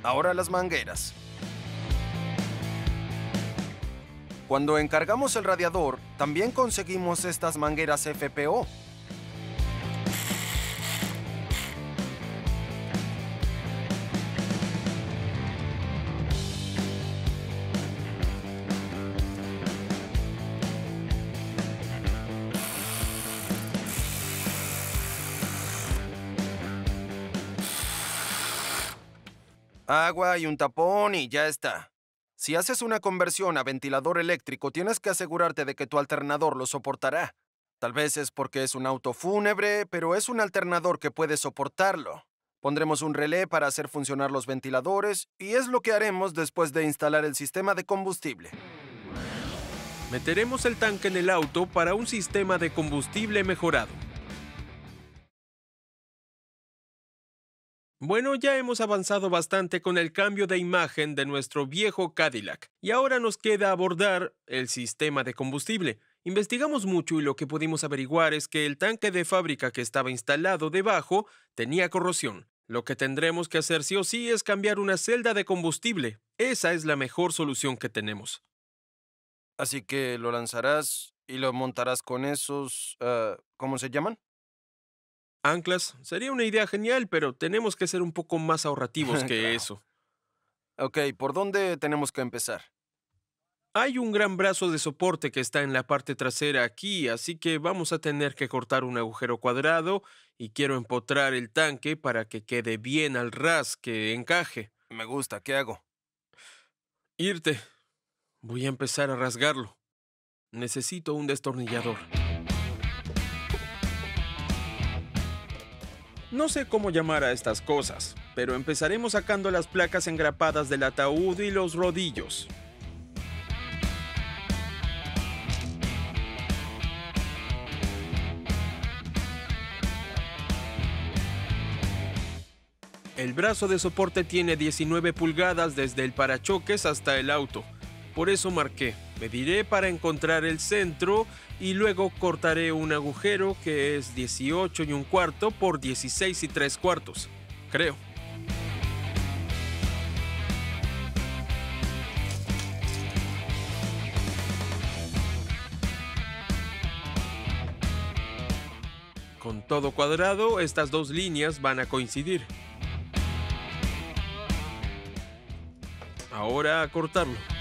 Ahora las mangueras. Cuando encargamos el radiador, también conseguimos estas mangueras FPO. Agua y un tapón y ya está. Si haces una conversión a ventilador eléctrico, tienes que asegurarte de que tu alternador lo soportará. Tal vez es porque es un auto fúnebre, pero es un alternador que puede soportarlo. Pondremos un relé para hacer funcionar los ventiladores y es lo que haremos después de instalar el sistema de combustible. Meteremos el tanque en el auto para un sistema de combustible mejorado. Bueno, ya hemos avanzado bastante con el cambio de imagen de nuestro viejo Cadillac y ahora nos queda abordar el sistema de combustible. Investigamos mucho y lo que pudimos averiguar es que el tanque de fábrica que estaba instalado debajo tenía corrosión. Lo que tendremos que hacer sí o sí es cambiar una celda de combustible. Esa es la mejor solución que tenemos. Así que lo lanzarás y lo montarás con esos... ah, ¿Cómo se llaman? Anclas sería una idea genial, pero tenemos que ser un poco más ahorrativos que Claro. eso. Ok, ¿por dónde tenemos que empezar? Hay un gran brazo de soporte que está en la parte trasera aquí, así que vamos a tener que cortar un agujero cuadrado y quiero empotrar el tanque para que quede bien al ras, que encaje. Me gusta, ¿qué hago? Irte. Voy a empezar a rasgarlo. Necesito un destornillador. No sé cómo llamar a estas cosas, pero empezaremos sacando las placas engrapadas del ataúd y los rodillos. El brazo de soporte tiene 19 pulgadas desde el parachoques hasta el auto. Por eso marqué. Mediré para encontrar el centro y luego cortaré un agujero que es 18 y un cuarto por 16 y tres cuartos. Creo. Con todo cuadrado, estas dos líneas van a coincidir. Ahora a cortarlo.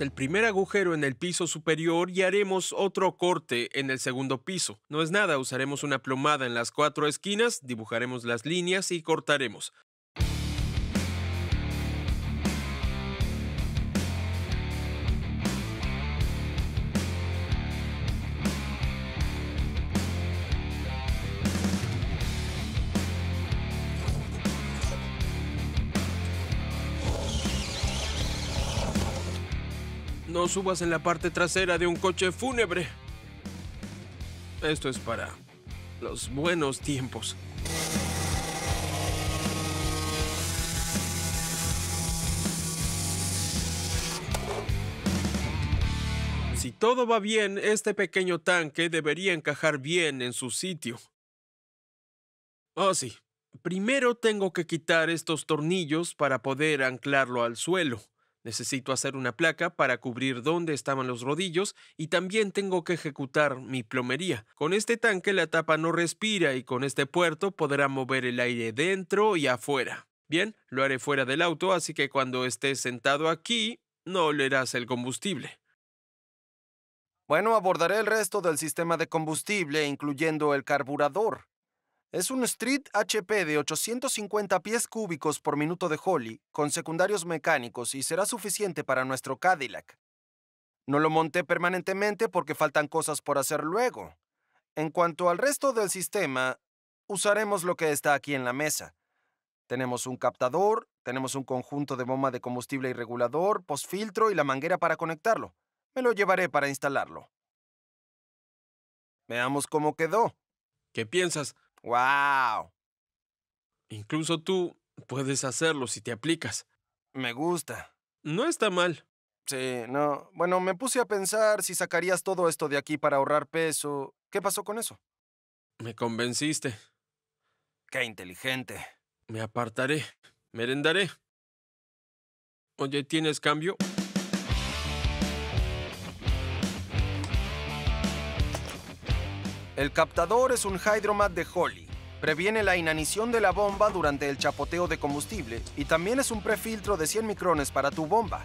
El primer agujero en el piso superior y haremos otro corte en el segundo piso. No es nada, usaremos una plomada en las cuatro esquinas, dibujaremos las líneas y cortaremos. No subas en la parte trasera de un coche fúnebre. Esto es para los buenos tiempos. Si todo va bien, este pequeño tanque debería encajar bien en su sitio. Oh, sí. Primero tengo que quitar estos tornillos para poder anclarlo al suelo. Necesito hacer una placa para cubrir dónde estaban los rodillos y también tengo que ejecutar mi plomería. Con este tanque la tapa no respira y con este puerto podrá mover el aire dentro y afuera. Bien, lo haré fuera del auto, así que cuando estés sentado aquí, no olerás el combustible. Bueno, abordaré el resto del sistema de combustible, incluyendo el carburador. Es un Street HP de 850 pies cúbicos por minuto de Holly, con secundarios mecánicos, y será suficiente para nuestro Cadillac. No lo monté permanentemente porque faltan cosas por hacer luego. En cuanto al resto del sistema, usaremos lo que está aquí en la mesa. Tenemos un captador, tenemos un conjunto de bomba de combustible y regulador, postfiltro y la manguera para conectarlo. Me lo llevaré para instalarlo. Veamos cómo quedó. ¿Qué piensas? ¡Wow! Incluso tú puedes hacerlo si te aplicas. Me gusta. No está mal. Sí, no. Bueno, me puse a pensar si sacarías todo esto de aquí para ahorrar peso. ¿Qué pasó con eso? Me convenciste. Qué inteligente. Me apartaré. Merendaré. Oye, ¿tienes cambio? El captador es un Hydromat de Holly. Previene la inanición de la bomba durante el chapoteo de combustible y también es un prefiltro de 100 micrones para tu bomba.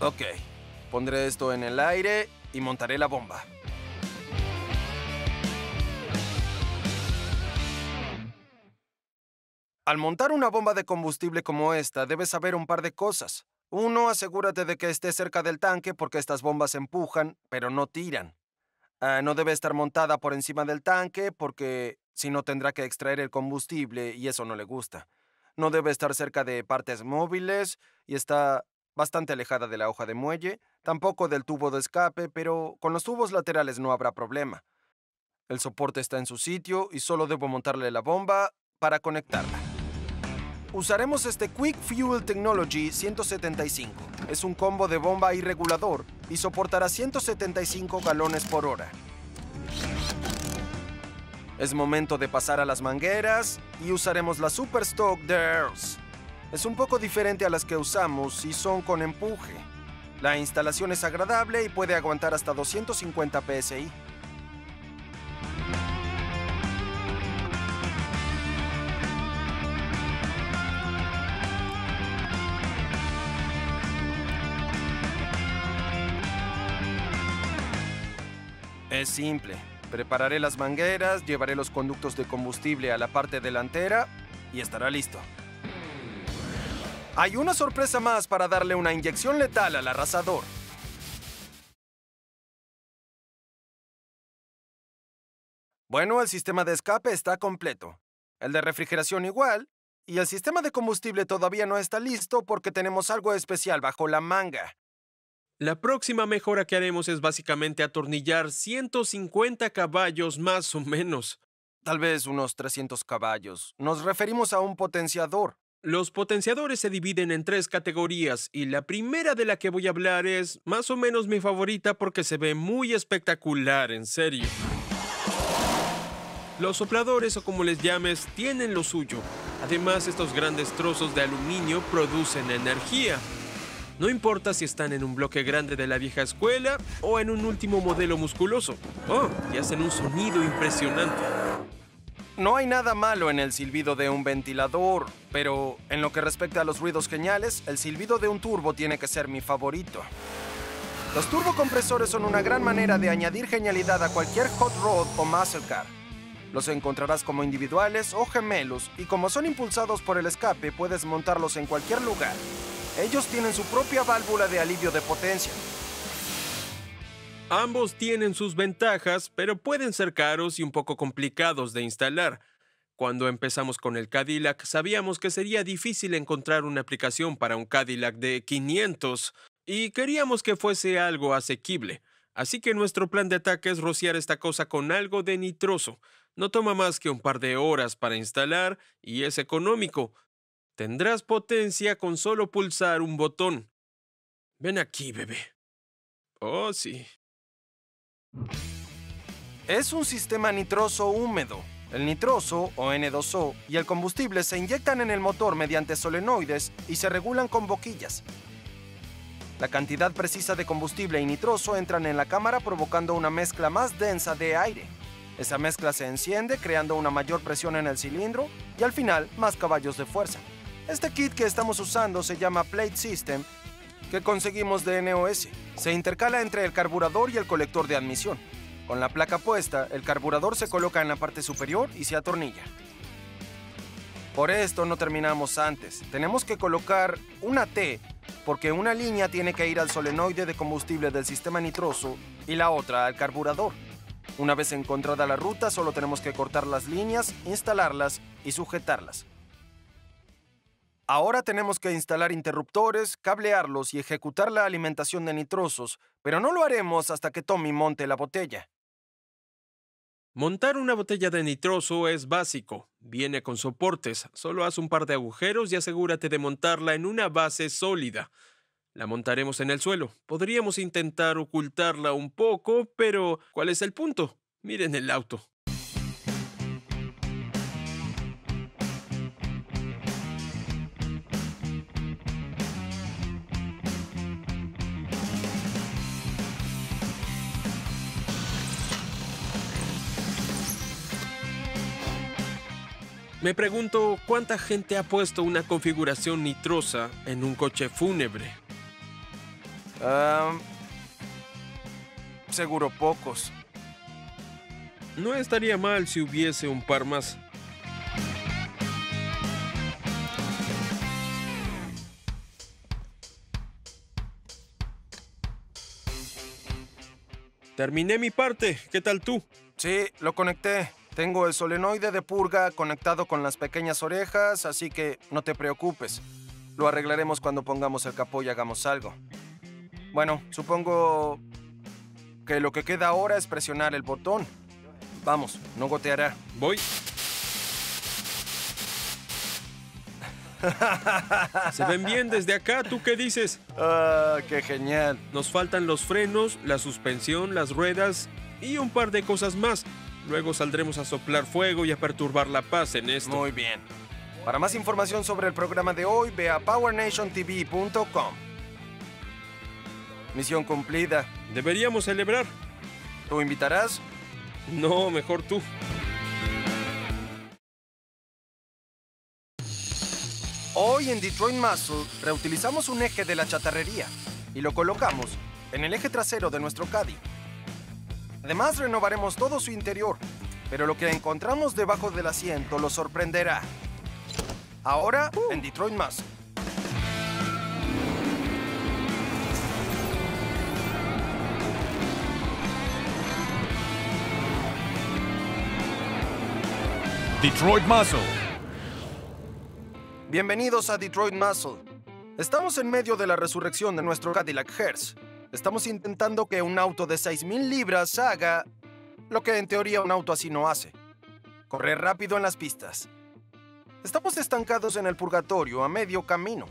Ok, pondré esto en el aire y montaré la bomba. Al montar una bomba de combustible como esta, debes saber un par de cosas. Uno, asegúrate de que esté cerca del tanque porque estas bombas empujan, pero no tiran. Ah, no debe estar montada por encima del tanque porque si no tendrá que extraer el combustible y eso no le gusta. No debe estar cerca de partes móviles y está bastante alejada de la hoja de muelle, tampoco del tubo de escape, pero con los tubos laterales no habrá problema. El soporte está en su sitio y solo debo montarle la bomba para conectarla. Usaremos este Quick Fuel Technology 175. Es un combo de bomba y regulador y soportará 175 galones por hora. Es momento de pasar a las mangueras y usaremos la Super Stock Earls. Es un poco diferente a las que usamos y son con empuje. La instalación es agradable y puede aguantar hasta 250 psi. Es simple. Prepararé las mangueras, llevaré los conductos de combustible a la parte delantera y estará listo. Hay una sorpresa más para darle una inyección letal al arrasador. Bueno, el sistema de escape está completo. El de refrigeración igual. Y el sistema de combustible todavía no está listo porque tenemos algo especial bajo la manga. La próxima mejora que haremos es básicamente atornillar 150 caballos más o menos. Tal vez unos 300 caballos. Nos referimos a un potenciador. Los potenciadores se dividen en tres categorías y la primera de la que voy a hablar es más o menos mi favorita porque se ve muy espectacular, en serio. Los sopladores o como les llames tienen lo suyo. Además, estos grandes trozos de aluminio producen energía. No importa si están en un bloque grande de la vieja escuela o en un último modelo musculoso. Oh, y hacen un sonido impresionante. No hay nada malo en el silbido de un ventilador, pero en lo que respecta a los ruidos geniales, el silbido de un turbo tiene que ser mi favorito. Los turbocompresores son una gran manera de añadir genialidad a cualquier hot rod o muscle car. Los encontrarás como individuales o gemelos y como son impulsados por el escape puedes montarlos en cualquier lugar. Ellos tienen su propia válvula de alivio de potencia. Ambos tienen sus ventajas, pero pueden ser caros y un poco complicados de instalar. Cuando empezamos con el Cadillac, sabíamos que sería difícil encontrar una aplicación para un Cadillac de 500 y queríamos que fuese algo asequible. Así que nuestro plan de ataque es rociar esta cosa con algo de nitroso. No toma más que un par de horas para instalar y es económico. Tendrás potencia con solo pulsar un botón. Ven aquí, bebé. Oh, sí. Es un sistema nitroso húmedo. El nitroso, o N2O, y el combustible se inyectan en el motor mediante solenoides y se regulan con boquillas. La cantidad precisa de combustible y nitroso entran en la cámara provocando una mezcla más densa de aire. Esa mezcla se enciende creando una mayor presión en el cilindro y al final más caballos de fuerza. Este kit que estamos usando se llama Plate System, que conseguimos de NOS. Se intercala entre el carburador y el colector de admisión. Con la placa puesta, el carburador se coloca en la parte superior y se atornilla. Por esto no terminamos antes. Tenemos que colocar una T porque una línea tiene que ir al solenoide de combustible del sistema nitroso y la otra al carburador. Una vez encontrada la ruta, solo tenemos que cortar las líneas, instalarlas y sujetarlas. Ahora tenemos que instalar interruptores, cablearlos y ejecutar la alimentación de nitrosos, pero no lo haremos hasta que Tommy monte la botella. Montar una botella de nitroso es básico. Viene con soportes. Solo haz un par de agujeros y asegúrate de montarla en una base sólida. La montaremos en el suelo. Podríamos intentar ocultarla un poco, pero ¿cuál es el punto? Miren el auto. Me pregunto cuánta gente ha puesto una configuración nitrosa en un coche fúnebre. Seguro pocos. No estaría mal si hubiese un par más. Terminé mi parte. ¿Qué tal tú? Sí, lo conecté. Tengo el solenoide de purga conectado con las pequeñas orejas, así que no te preocupes. Lo arreglaremos cuando pongamos el capó y hagamos algo. Bueno, supongo que lo que queda ahora es presionar el botón. Vamos, no goteará. Voy. Se ven bien desde acá, ¿tú qué dices? Ah, qué genial. Nos faltan los frenos, la suspensión, las ruedas y un par de cosas más. Luego saldremos a soplar fuego y a perturbar la paz en esto. Muy bien. Para más información sobre el programa de hoy, ve a powernationtv.com. Misión cumplida. Deberíamos celebrar. ¿Tú invitarás? No, mejor tú. Hoy en Detroit Muscle reutilizamos un eje de la chatarrería y lo colocamos en el eje trasero de nuestro Caddy. Además renovaremos todo su interior, pero lo que encontramos debajo del asiento lo sorprenderá. Ahora en Detroit Muscle. Detroit Muscle. Bienvenidos a Detroit Muscle. Estamos en medio de la resurrección de nuestro Cadillac Hearse. Estamos intentando que un auto de 6.000 libras haga lo que en teoría un auto así no hace. Correr rápido en las pistas. Estamos estancados en el purgatorio a medio camino.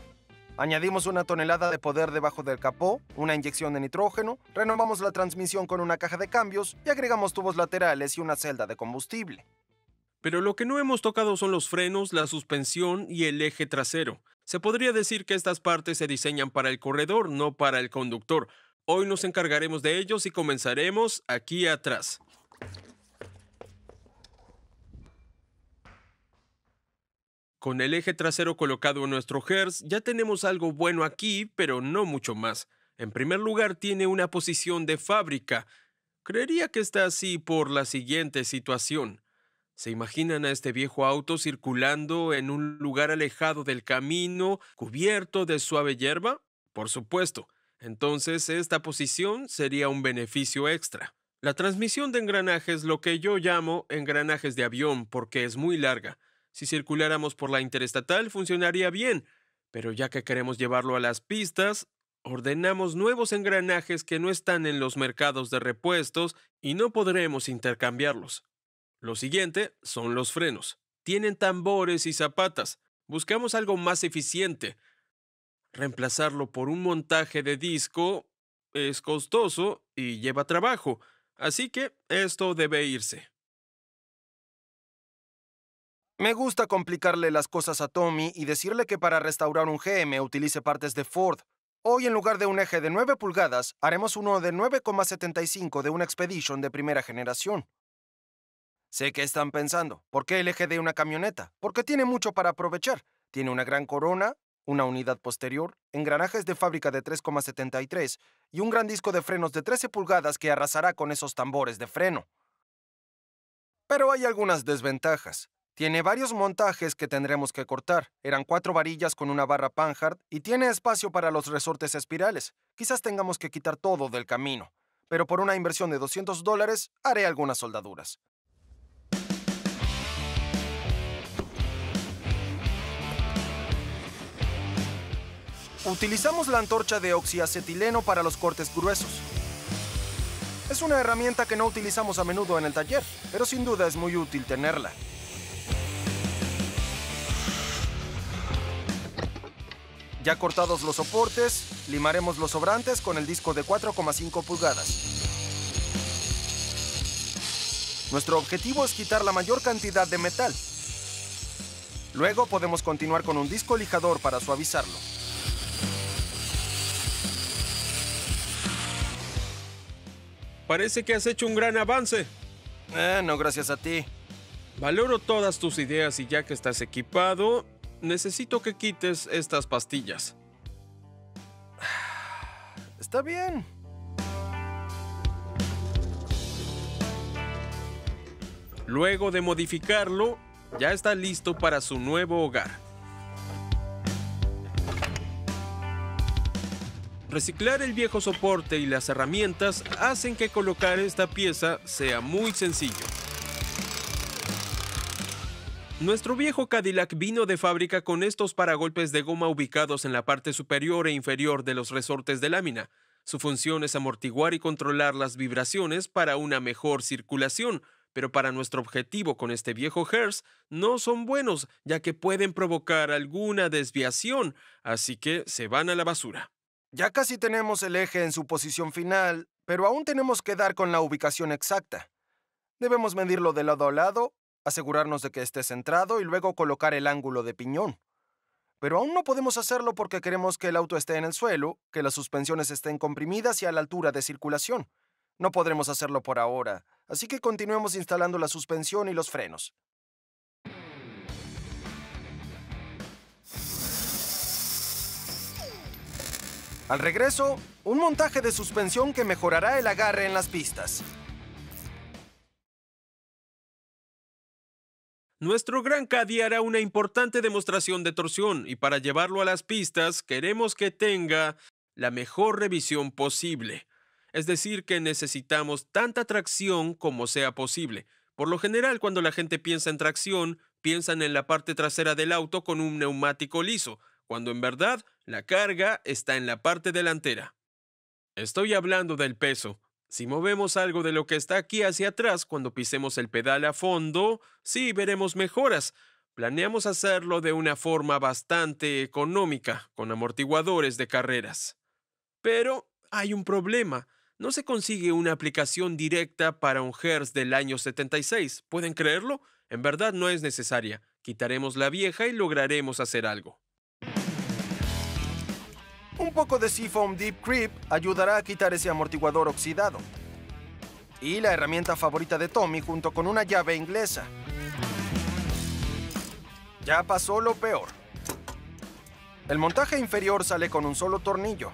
Añadimos una tonelada de poder debajo del capó, una inyección de nitrógeno, renovamos la transmisión con una caja de cambios y agregamos tubos laterales y una celda de combustible. Pero lo que no hemos tocado son los frenos, la suspensión y el eje trasero. Se podría decir que estas partes se diseñan para el corredor, no para el conductor. Hoy nos encargaremos de ellos y comenzaremos aquí atrás. Con el eje trasero colocado en nuestro Hertz, ya tenemos algo bueno aquí, pero no mucho más. En primer lugar, tiene una posición de fábrica. Creería que está así por la siguiente situación. ¿Se imaginan a este viejo auto circulando en un lugar alejado del camino, cubierto de suave hierba? Por supuesto. Entonces, esta posición sería un beneficio extra. La transmisión de engranajes, lo que yo llamo engranajes de avión, porque es muy larga. Si circuláramos por la interestatal funcionaría bien, pero ya que queremos llevarlo a las pistas, ordenamos nuevos engranajes que no están en los mercados de repuestos y no podremos intercambiarlos. Lo siguiente son los frenos. Tienen tambores y zapatas. Buscamos algo más eficiente. Reemplazarlo por un montaje de disco es costoso y lleva trabajo, así que esto debe irse. Me gusta complicarle las cosas a Tommy y decirle que para restaurar un GM utilice partes de Ford. Hoy en lugar de un eje de 9 pulgadas, haremos uno de 9,75 de una Expedition de primera generación. Sé que están pensando, ¿por qué el eje de una camioneta? Porque tiene mucho para aprovechar. Tiene una gran corona, una unidad posterior, engranajes de fábrica de 3,73 y un gran disco de frenos de 13 pulgadas que arrasará con esos tambores de freno. Pero hay algunas desventajas. Tiene varios montajes que tendremos que cortar. Eran cuatro varillas con una barra Panhard y tiene espacio para los resortes espirales. Quizás tengamos que quitar todo del camino, pero por una inversión de 200 dólares haré algunas soldaduras. Utilizamos la antorcha de oxiacetileno para los cortes gruesos. Es una herramienta que no utilizamos a menudo en el taller, pero sin duda es muy útil tenerla. Ya cortados los soportes, limaremos los sobrantes con el disco de 4,5 pulgadas. Nuestro objetivo es quitar la mayor cantidad de metal. Luego podemos continuar con un disco lijador para suavizarlo. Parece que has hecho un gran avance. Eh, no gracias a ti. Valoro todas tus ideas y ya que estás equipado, necesito que quites estas pastillas. Está bien. Luego de modificarlo, ya está listo para su nuevo hogar. Reciclar el viejo soporte y las herramientas hacen que colocar esta pieza sea muy sencillo. Nuestro viejo Cadillac vino de fábrica con estos paragolpes de goma ubicados en la parte superior e inferior de los resortes de lámina. Su función es amortiguar y controlar las vibraciones para una mejor circulación, pero para nuestro objetivo con este viejo Hertz no son buenos, ya que pueden provocar alguna desviación, así que se van a la basura. Ya casi tenemos el eje en su posición final, pero aún tenemos que dar con la ubicación exacta. Debemos medirlo de lado a lado asegurarnos de que esté centrado y luego colocar el ángulo de piñón. Pero aún no podemos hacerlo porque queremos que el auto esté en el suelo, que las suspensiones estén comprimidas y a la altura de circulación. No podremos hacerlo por ahora, así que continuemos instalando la suspensión y los frenos. Al regreso, un montaje de suspensión que mejorará el agarre en las pistas. Nuestro gran Caddy hará una importante demostración de torsión y para llevarlo a las pistas queremos que tenga la mejor revisión posible. Es decir, que necesitamos tanta tracción como sea posible. Por lo general, cuando la gente piensa en tracción, piensan en la parte trasera del auto con un neumático liso, cuando en verdad la carga está en la parte delantera. Estoy hablando del peso. Si movemos algo de lo que está aquí hacia atrás cuando pisemos el pedal a fondo, sí veremos mejoras. Planeamos hacerlo de una forma bastante económica, con amortiguadores de carreras. Pero hay un problema. No se consigue una aplicación directa para un Hertz del año 76. ¿Pueden creerlo? En verdad no es necesaria. Quitaremos la vieja y lograremos hacer algo. Un poco de Seafoam Deep Creep ayudará a quitar ese amortiguador oxidado. Y la herramienta favorita de Tommy junto con una llave inglesa. Ya pasó lo peor. El montaje inferior sale con un solo tornillo.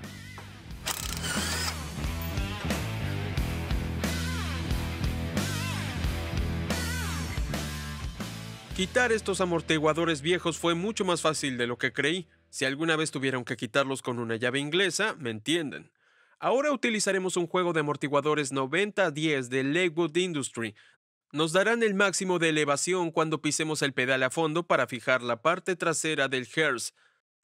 Quitar estos amortiguadores viejos fue mucho más fácil de lo que creí. Si alguna vez tuvieron que quitarlos con una llave inglesa, me entienden. Ahora utilizaremos un juego de amortiguadores 90-10 de Lakewood Industry. Nos darán el máximo de elevación cuando pisemos el pedal a fondo para fijar la parte trasera del Hertz.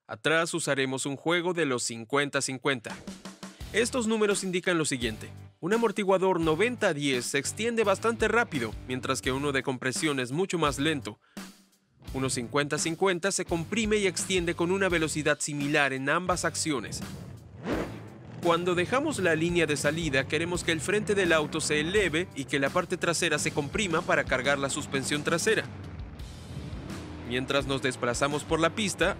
Atrás usaremos un juego de los 50-50. Estos números indican lo siguiente. Un amortiguador 90-10 se extiende bastante rápido, mientras que uno de compresión es mucho más lento. Uno 50-50 se comprime y extiende con una velocidad similar en ambas acciones. Cuando dejamos la línea de salida, queremos que el frente del auto se eleve y que la parte trasera se comprima para cargar la suspensión trasera. Mientras nos desplazamos por la pista,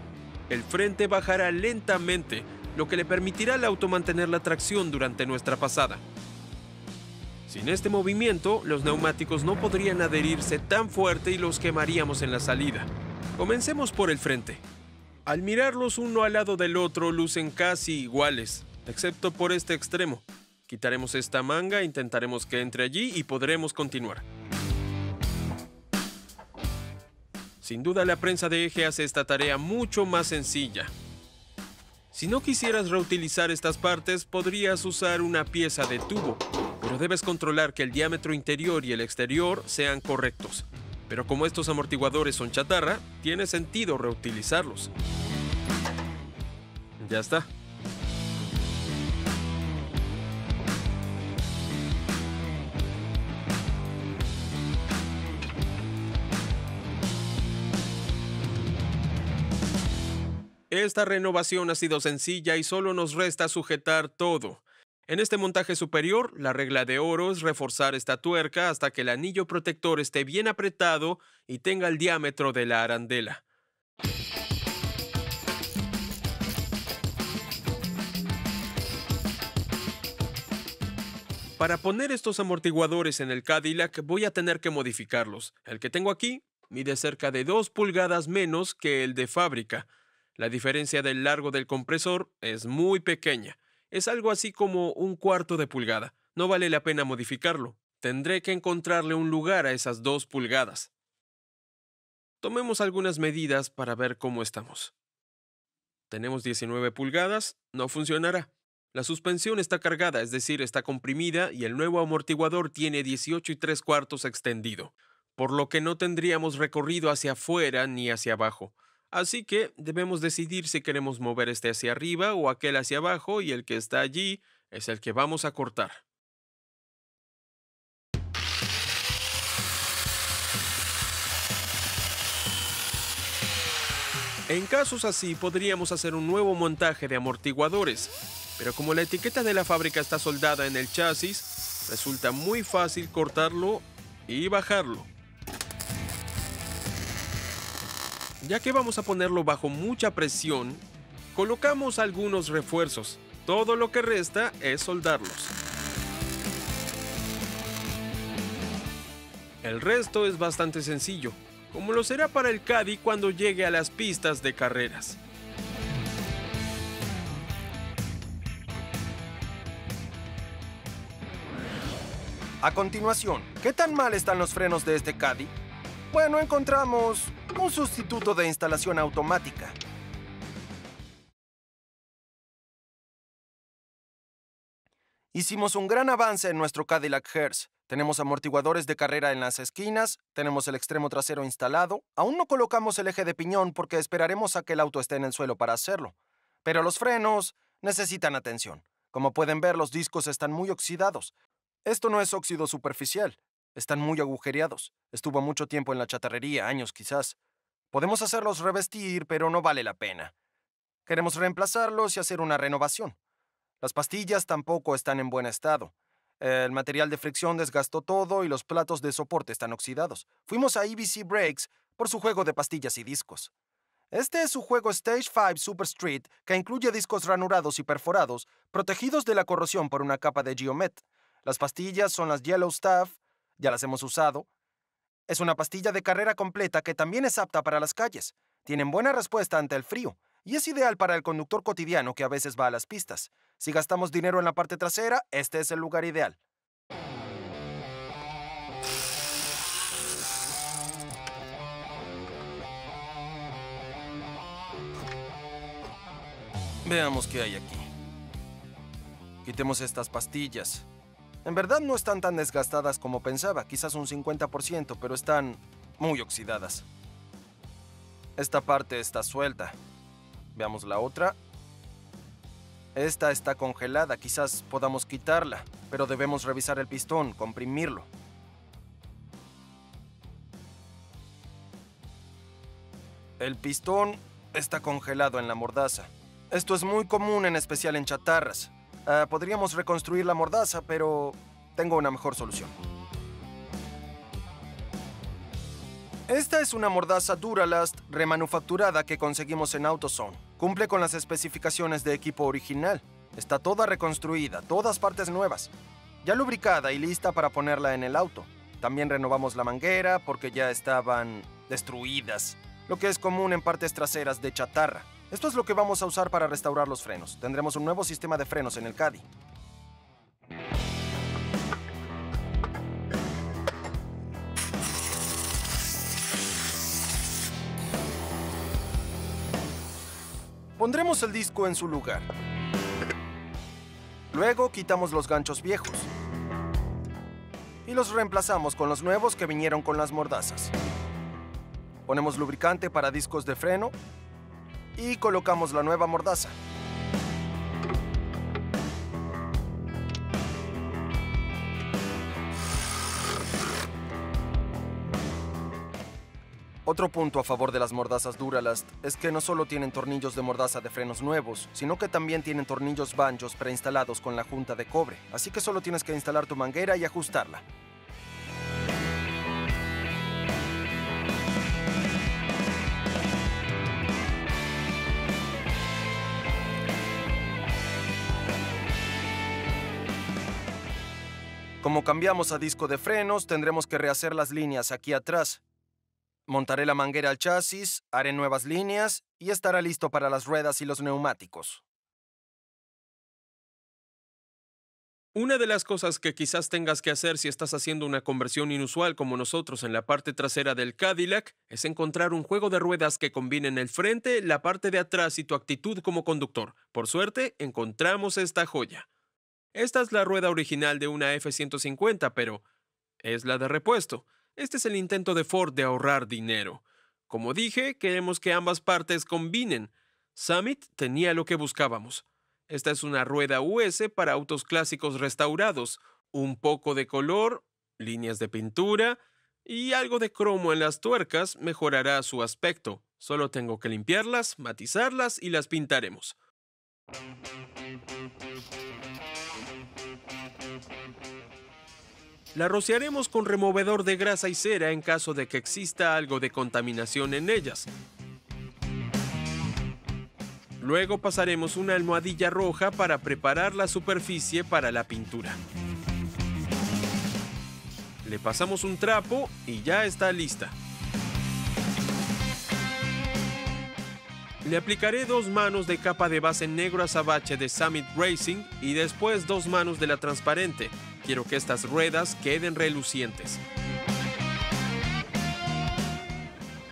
el frente bajará lentamente, lo que le permitirá al auto mantener la tracción durante nuestra pasada. Sin este movimiento, los neumáticos no podrían adherirse tan fuerte y los quemaríamos en la salida. Comencemos por el frente. Al mirarlos uno al lado del otro, lucen casi iguales, excepto por este extremo. Quitaremos esta manga, intentaremos que entre allí y podremos continuar. Sin duda la prensa de eje hace esta tarea mucho más sencilla. Si no quisieras reutilizar estas partes, podrías usar una pieza de tubo, pero debes controlar que el diámetro interior y el exterior sean correctos. Pero como estos amortiguadores son chatarra, tiene sentido reutilizarlos. Ya está. Esta renovación ha sido sencilla y solo nos resta sujetar todo. En este montaje superior, la regla de oro es reforzar esta tuerca hasta que el anillo protector esté bien apretado y tenga el diámetro de la arandela. Para poner estos amortiguadores en el Cadillac voy a tener que modificarlos. El que tengo aquí mide cerca de 2 pulgadas menos que el de fábrica. La diferencia del largo del compresor es muy pequeña. Es algo así como un cuarto de pulgada. No vale la pena modificarlo. Tendré que encontrarle un lugar a esas dos pulgadas. Tomemos algunas medidas para ver cómo estamos. Tenemos 19 pulgadas, no funcionará. La suspensión está cargada, es decir, está comprimida y el nuevo amortiguador tiene 18 y 3 cuartos extendido, por lo que no tendríamos recorrido hacia afuera ni hacia abajo. Así que debemos decidir si queremos mover este hacia arriba o aquel hacia abajo y el que está allí es el que vamos a cortar. En casos así podríamos hacer un nuevo montaje de amortiguadores, pero como la etiqueta de la fábrica está soldada en el chasis, resulta muy fácil cortarlo y bajarlo. Ya que vamos a ponerlo bajo mucha presión, colocamos algunos refuerzos. Todo lo que resta es soldarlos. El resto es bastante sencillo, como lo será para el Caddy cuando llegue a las pistas de carreras. A continuación, ¿qué tan mal están los frenos de este Caddy? Bueno, encontramos un sustituto de instalación automática. Hicimos un gran avance en nuestro Cadillac Hertz. Tenemos amortiguadores de carrera en las esquinas, tenemos el extremo trasero instalado. Aún no colocamos el eje de piñón porque esperaremos a que el auto esté en el suelo para hacerlo. Pero los frenos necesitan atención. Como pueden ver, los discos están muy oxidados. Esto no es óxido superficial. Están muy agujereados. Estuvo mucho tiempo en la chatarrería, años quizás. Podemos hacerlos revestir, pero no vale la pena. Queremos reemplazarlos y hacer una renovación. Las pastillas tampoco están en buen estado. El material de fricción desgastó todo y los platos de soporte están oxidados. Fuimos a EBC Breaks por su juego de pastillas y discos. Este es su juego Stage 5 Super Street, que incluye discos ranurados y perforados, protegidos de la corrosión por una capa de Geomet. Las pastillas son las Yellow Staff, ya las hemos usado. Es una pastilla de carrera completa que también es apta para las calles. Tienen buena respuesta ante el frío y es ideal para el conductor cotidiano que a veces va a las pistas. Si gastamos dinero en la parte trasera, este es el lugar ideal. Veamos qué hay aquí. Quitemos estas pastillas. En verdad no están tan desgastadas como pensaba, quizás un 50%, pero están muy oxidadas. Esta parte está suelta. Veamos la otra. Esta está congelada, quizás podamos quitarla, pero debemos revisar el pistón, comprimirlo. El pistón está congelado en la mordaza. Esto es muy común, en especial en chatarras. Ah, podríamos reconstruir la mordaza, pero tengo una mejor solución. Esta es una mordaza Duralast remanufacturada que conseguimos en AutoZone. Cumple con las especificaciones de equipo original. Está toda reconstruida, todas partes nuevas. Ya lubricada y lista para ponerla en el auto. También renovamos la manguera porque ya estaban destruidas, lo que es común en partes traseras de chatarra. Esto es lo que vamos a usar para restaurar los frenos. Tendremos un nuevo sistema de frenos en el Caddy. Pondremos el disco en su lugar. Luego quitamos los ganchos viejos. Y los reemplazamos con los nuevos que vinieron con las mordazas. Ponemos lubricante para discos de freno y colocamos la nueva mordaza. Otro punto a favor de las mordazas Duralast es que no solo tienen tornillos de mordaza de frenos nuevos, sino que también tienen tornillos banjos preinstalados con la junta de cobre, así que solo tienes que instalar tu manguera y ajustarla. Como cambiamos a disco de frenos, tendremos que rehacer las líneas aquí atrás, Montaré la manguera al chasis, haré nuevas líneas y estará listo para las ruedas y los neumáticos. Una de las cosas que quizás tengas que hacer si estás haciendo una conversión inusual como nosotros en la parte trasera del Cadillac es encontrar un juego de ruedas que combinen el frente, la parte de atrás y tu actitud como conductor. Por suerte, encontramos esta joya. Esta es la rueda original de una F-150, pero es la de repuesto. Este es el intento de Ford de ahorrar dinero. Como dije, queremos que ambas partes combinen. Summit tenía lo que buscábamos. Esta es una rueda US para autos clásicos restaurados, un poco de color, líneas de pintura y algo de cromo en las tuercas mejorará su aspecto. Solo tengo que limpiarlas, matizarlas y las pintaremos. La rociaremos con removedor de grasa y cera en caso de que exista algo de contaminación en ellas. Luego pasaremos una almohadilla roja para preparar la superficie para la pintura. Le pasamos un trapo y ya está lista. Le aplicaré dos manos de capa de base negro azabache de Summit Racing y después dos manos de la transparente. Quiero que estas ruedas queden relucientes.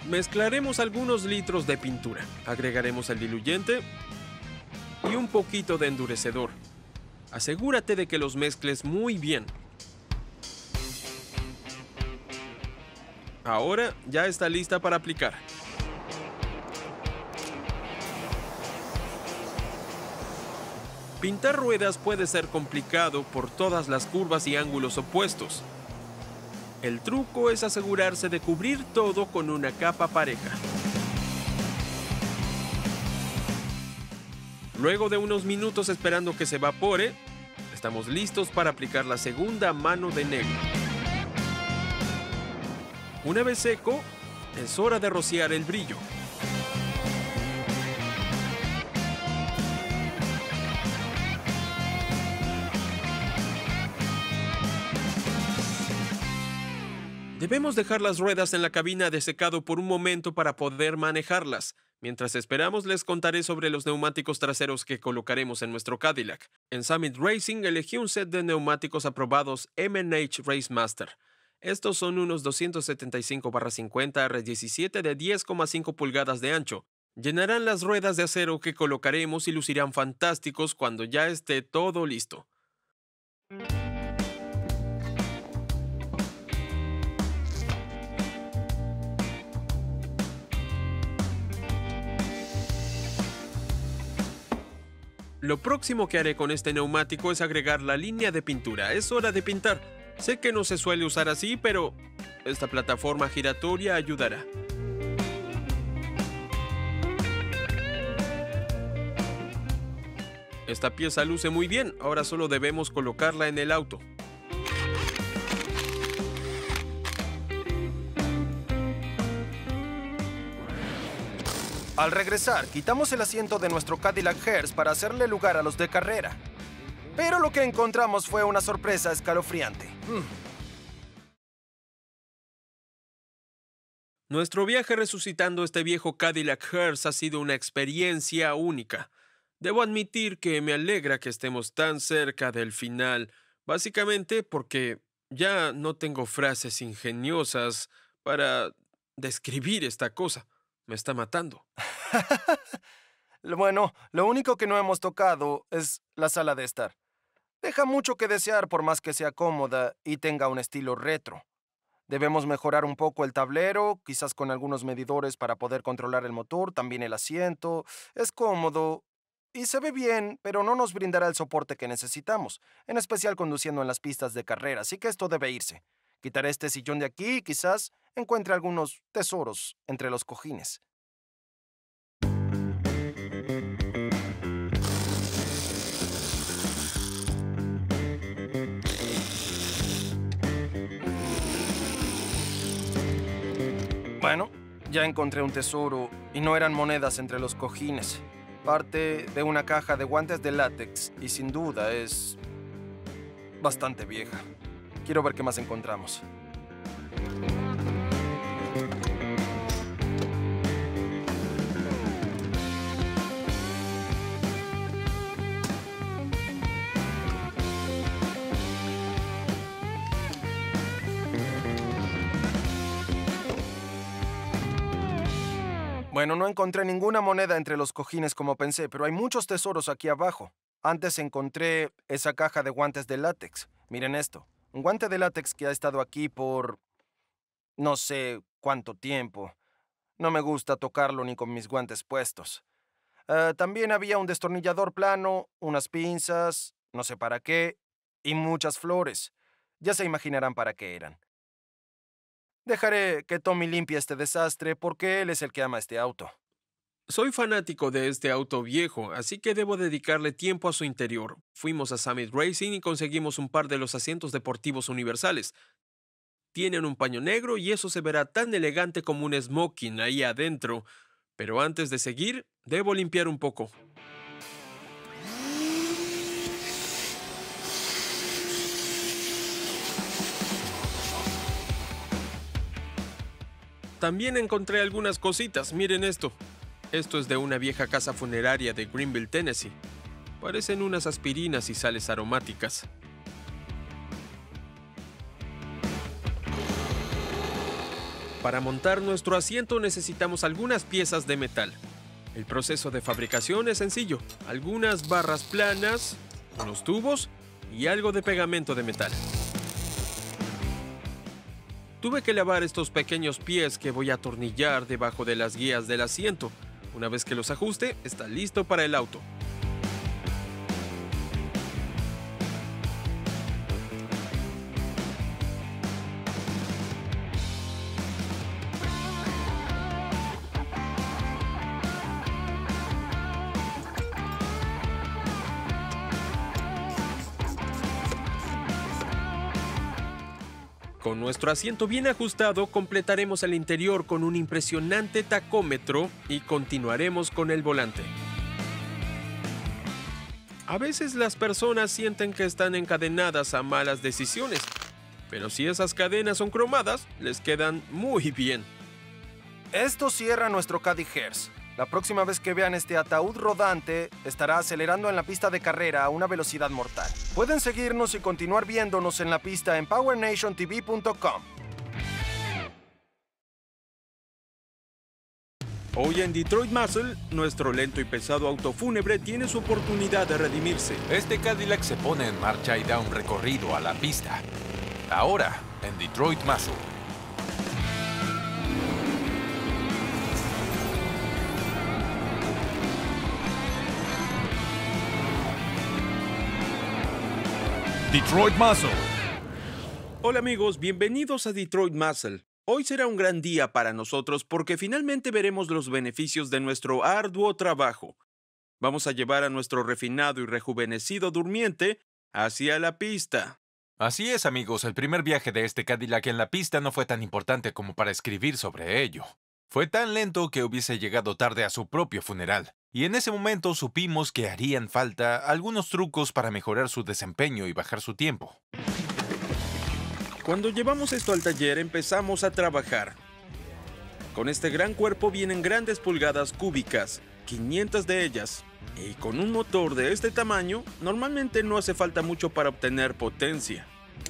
Mezclaremos algunos litros de pintura. Agregaremos el diluyente y un poquito de endurecedor. Asegúrate de que los mezcles muy bien. Ahora ya está lista para aplicar. Pintar ruedas puede ser complicado por todas las curvas y ángulos opuestos. El truco es asegurarse de cubrir todo con una capa pareja. Luego de unos minutos esperando que se evapore, estamos listos para aplicar la segunda mano de negro. Una vez seco, es hora de rociar el brillo. Debemos dejar las ruedas en la cabina de secado por un momento para poder manejarlas. Mientras esperamos, les contaré sobre los neumáticos traseros que colocaremos en nuestro Cadillac. En Summit Racing elegí un set de neumáticos aprobados MH Racemaster. Estos son unos 275-50 R17 de 10,5 pulgadas de ancho. Llenarán las ruedas de acero que colocaremos y lucirán fantásticos cuando ya esté todo listo. Lo próximo que haré con este neumático es agregar la línea de pintura. Es hora de pintar. Sé que no se suele usar así, pero esta plataforma giratoria ayudará. Esta pieza luce muy bien, ahora solo debemos colocarla en el auto. Al regresar, quitamos el asiento de nuestro Cadillac Hearse para hacerle lugar a los de carrera. Pero lo que encontramos fue una sorpresa escalofriante. Nuestro viaje resucitando este viejo Cadillac Hearse ha sido una experiencia única. Debo admitir que me alegra que estemos tan cerca del final, básicamente porque ya no tengo frases ingeniosas para describir esta cosa. Me está matando. bueno, lo único que no hemos tocado es la sala de estar. Deja mucho que desear por más que sea cómoda y tenga un estilo retro. Debemos mejorar un poco el tablero, quizás con algunos medidores para poder controlar el motor, también el asiento. Es cómodo y se ve bien, pero no nos brindará el soporte que necesitamos, en especial conduciendo en las pistas de carrera, así que esto debe irse. Quitaré este sillón de aquí y quizás encuentre algunos tesoros entre los cojines. Bueno, ya encontré un tesoro y no eran monedas entre los cojines. Parte de una caja de guantes de látex y sin duda es bastante vieja. Quiero ver qué más encontramos. Bueno, no encontré ninguna moneda entre los cojines como pensé, pero hay muchos tesoros aquí abajo. Antes encontré esa caja de guantes de látex. Miren esto. Un guante de látex que ha estado aquí por... no sé cuánto tiempo. No me gusta tocarlo ni con mis guantes puestos. Ah, también había un destornillador plano, unas pinzas, no sé para qué, y muchas flores. Ya se imaginarán para qué eran. Dejaré que Tommy limpie este desastre porque él es el que ama este auto. Soy fanático de este auto viejo, así que debo dedicarle tiempo a su interior. Fuimos a Summit Racing y conseguimos un par de los asientos deportivos universales. Tienen un paño negro y eso se verá tan elegante como un smoking ahí adentro. Pero antes de seguir, debo limpiar un poco. También encontré algunas cositas, miren esto. Esto es de una vieja casa funeraria de Greenville, Tennessee. Parecen unas aspirinas y sales aromáticas. Para montar nuestro asiento necesitamos algunas piezas de metal. El proceso de fabricación es sencillo. Algunas barras planas, unos tubos y algo de pegamento de metal. Tuve que lavar estos pequeños pies que voy a atornillar debajo de las guías del asiento. Una vez que los ajuste, está listo para el auto. Nuestro asiento bien ajustado, completaremos el interior con un impresionante tacómetro y continuaremos con el volante. A veces las personas sienten que están encadenadas a malas decisiones, pero si esas cadenas son cromadas, les quedan muy bien. Esto cierra nuestro Caddy Hers. La próxima vez que vean este ataúd rodante, estará acelerando en la pista de carrera a una velocidad mortal. Pueden seguirnos y continuar viéndonos en la pista en powernationtv.com. Hoy en Detroit Muscle, nuestro lento y pesado auto fúnebre tiene su oportunidad de redimirse. Este Cadillac se pone en marcha y da un recorrido a la pista. Ahora, en Detroit Muscle. Detroit Muscle. Hola amigos, bienvenidos a Detroit Muscle. Hoy será un gran día para nosotros porque finalmente veremos los beneficios de nuestro arduo trabajo. Vamos a llevar a nuestro refinado y rejuvenecido durmiente hacia la pista. Así es, amigos, el primer viaje de este Cadillac en la pista no fue tan importante como para escribir sobre ello. Fue tan lento que hubiese llegado tarde a su propio funeral, y en ese momento supimos que harían falta algunos trucos para mejorar su desempeño y bajar su tiempo. Cuando llevamos esto al taller empezamos a trabajar. Con este gran cuerpo vienen grandes pulgadas cúbicas, 500 de ellas, y con un motor de este tamaño normalmente no hace falta mucho para obtener potencia.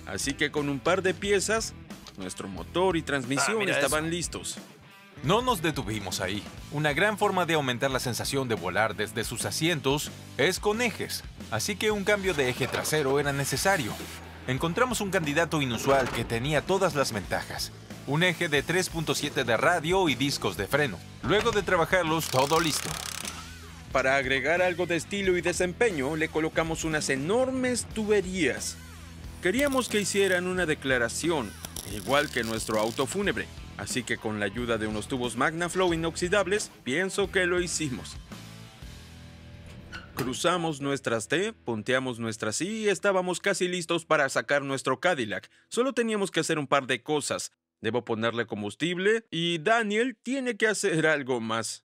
Así que con un par de piezas, nuestro motor y transmisión Ah, estaban listos. No nos detuvimos ahí. Una gran forma de aumentar la sensación de volar desde sus asientos es con ejes, así que un cambio de eje trasero era necesario. Encontramos un candidato inusual que tenía todas las ventajas. Un eje de 3.7 de radio y discos de freno. Luego de trabajarlos, todo listo. Para agregar algo de estilo y desempeño, le colocamos unas enormes tuberías. Queríamos que hicieran una declaración, igual que nuestro auto fúnebre. Así que con la ayuda de unos tubos MagnaFlow inoxidables, pienso que lo hicimos. Cruzamos nuestras T, punteamos nuestras I y estábamos casi listos para sacar nuestro Cadillac. Solo teníamos que hacer un par de cosas. Debo ponerle combustible y Daniel tiene que hacer algo más.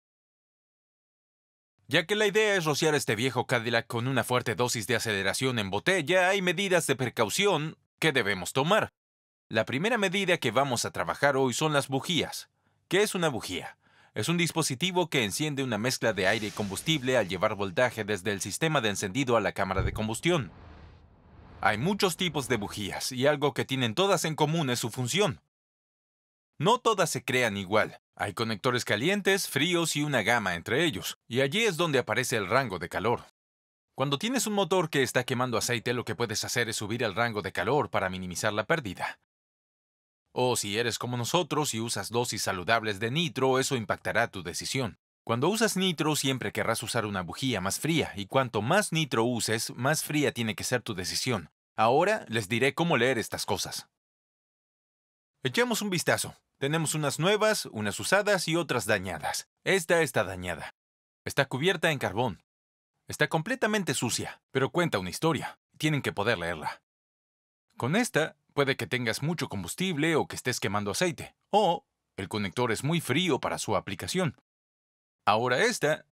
Ya que la idea es rociar este viejo Cadillac con una fuerte dosis de aceleración en botella, hay medidas de precaución que debemos tomar. La primera medida que vamos a trabajar hoy son las bujías. ¿Qué es una bujía? Es un dispositivo que enciende una mezcla de aire y combustible al llevar voltaje desde el sistema de encendido a la cámara de combustión. Hay muchos tipos de bujías y algo que tienen todas en común es su función. No todas se crean igual. Hay conectores calientes, fríos y una gama entre ellos, y allí es donde aparece el rango de calor. Cuando tienes un motor que está quemando aceite, lo que puedes hacer es subir el rango de calor para minimizar la pérdida. O si eres como nosotros y usas dosis saludables de nitro, eso impactará tu decisión. Cuando usas nitro, siempre querrás usar una bujía más fría, y cuanto más nitro uses, más fría tiene que ser tu decisión. Ahora les diré cómo leer estas cosas. Echemos un vistazo. Tenemos unas nuevas, unas usadas y otras dañadas. Esta está dañada. Está cubierta en carbón. Está completamente sucia, pero cuenta una historia. Tienen que poder leerla. Con esta, puede que tengas mucho combustible o que estés quemando aceite. O el conector es muy frío para su aplicación. Ahora esta...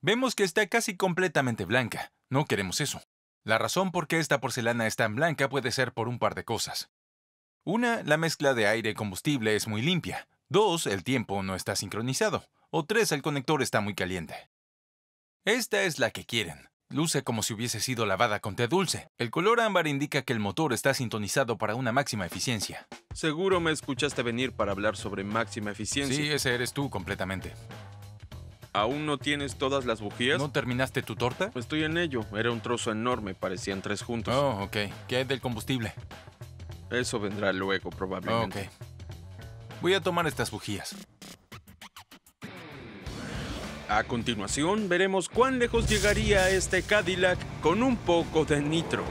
Vemos que está casi completamente blanca. No queremos eso. La razón por qué esta porcelana es tan blanca puede ser por un par de cosas. Una, la mezcla de aire y combustible es muy limpia. Dos, el tiempo no está sincronizado. O tres, el conector está muy caliente. Esta es la que quieren. Luce como si hubiese sido lavada con té dulce. El color ámbar indica que el motor está sintonizado para una máxima eficiencia. Seguro me escuchaste venir para hablar sobre máxima eficiencia. Sí, ese eres tú completamente. ¿Aún no tienes todas las bujías? ¿No terminaste tu torta? Estoy en ello. Era un trozo enorme, parecían tres juntos. Oh, ok. ¿Qué hay del combustible? Eso vendrá luego, Oh, ok. probablemente. Voy a tomar estas bujías. A continuación, veremos cuán lejos llegaría este Cadillac con un poco de nitro.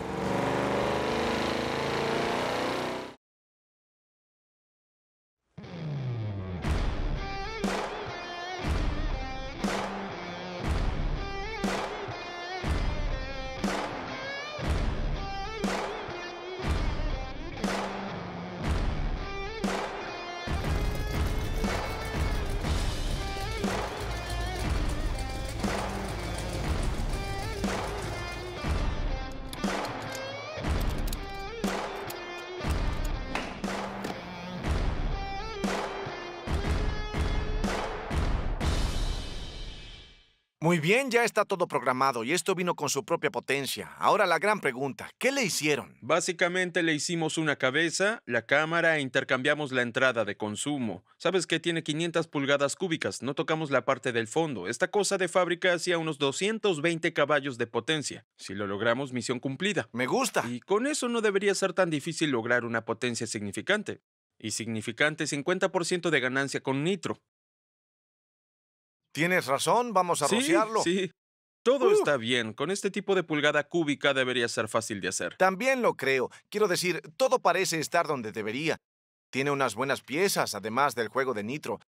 Muy bien, ya está todo programado y esto vino con su propia potencia. Ahora la gran pregunta, ¿qué le hicieron? Básicamente le hicimos una cabeza, la cámara e intercambiamos la entrada de consumo. Sabes que tiene 500 pulgadas cúbicas, no tocamos la parte del fondo. Esta cosa de fábrica hacía unos 220 caballos de potencia. Si lo logramos, misión cumplida. Me gusta. Y con eso no debería ser tan difícil lograr una potencia significante. Y significante 50% de ganancia con nitro. Tienes razón, vamos a sí, rociarlo. Sí, todo Uh. está bien. Con este tipo de pulgada cúbica debería ser fácil de hacer. También lo creo. Quiero decir, todo parece estar donde debería. Tiene unas buenas piezas, además del juego de nitro.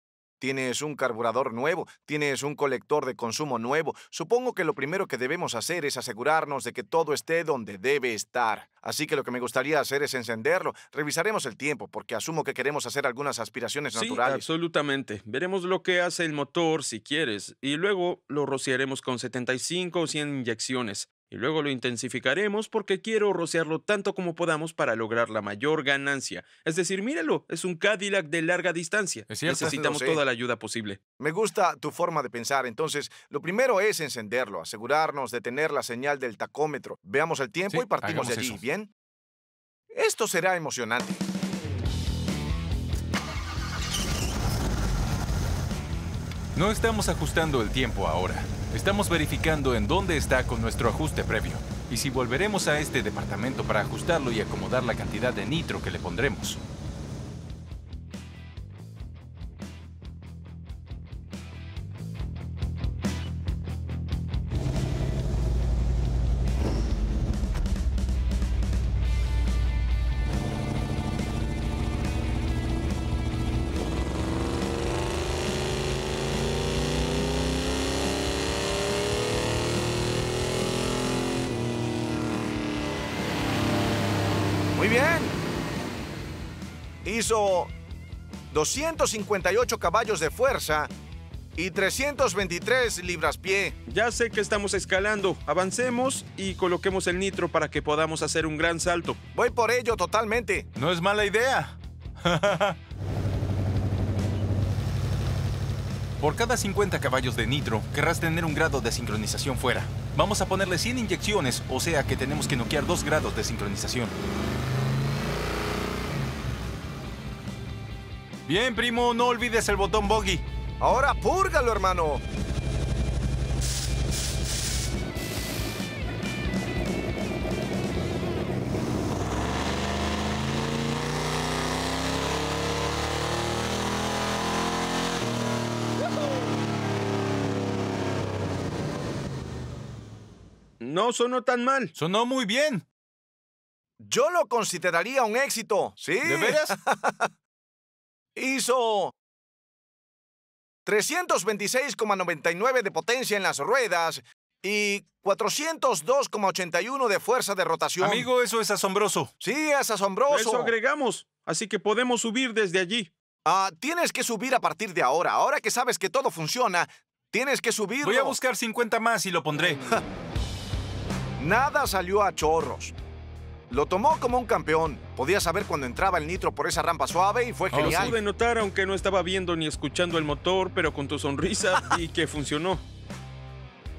Tienes un carburador nuevo, tienes un colector de consumo nuevo. Supongo que lo primero que debemos hacer es asegurarnos de que todo esté donde debe estar. Así que lo que me gustaría hacer es encenderlo. Revisaremos el tiempo, porque asumo que queremos hacer algunas aspiraciones Sí, naturales. absolutamente. Veremos lo que hace el motor si quieres, y luego lo rociaremos con 75 o 100 inyecciones. Y luego lo intensificaremos porque quiero rociarlo tanto como podamos para lograr la mayor ganancia. Es decir, míralo, es un Cadillac de larga distancia. Necesitamos sé. toda la ayuda posible. Me gusta tu forma de pensar. Entonces, lo primero es encenderlo, asegurarnos de tener la señal del tacómetro. Veamos el tiempo Sí, y partimos de allí, eso. ¿bien? Esto será emocionante. No estamos ajustando el tiempo ahora. Estamos verificando en dónde está con nuestro ajuste previo. Y si volveremos a este departamento para ajustarlo y acomodar la cantidad de nitro que le pondremos. Muy bien. Hizo 258 caballos de fuerza y 323 libras-pie. Ya sé que estamos escalando. Avancemos y coloquemos el nitro para que podamos hacer un gran salto. Voy por ello totalmente. No es mala idea. Por cada 50 caballos de nitro, querrás tener un grado de sincronización fuera. Vamos a ponerle 100 inyecciones, o sea que tenemos que noquear 2 grados de sincronización. Bien, primo, no olvides el botón bogey. Ahora púrgalo, hermano. No sonó tan mal. Sonó muy bien. Yo lo consideraría un éxito. ¿Sí? ¿De veras? Hizo 326,99 de potencia en las ruedas y 402,81 de fuerza de rotación. Amigo, eso es asombroso. Sí, es asombroso. Eso agregamos. Así que podemos subir desde allí. Ah, tienes que subir a partir de ahora. Ahora que sabes que todo funciona, tienes que subirlo. Voy a buscar 50 más y lo pondré. Nada salió a chorros. Lo tomó como un campeón. Podía saber cuando entraba el nitro por esa rampa suave y fue Lo genial. pude notar aunque no estaba viendo ni escuchando el motor, pero con tu sonrisa y que funcionó.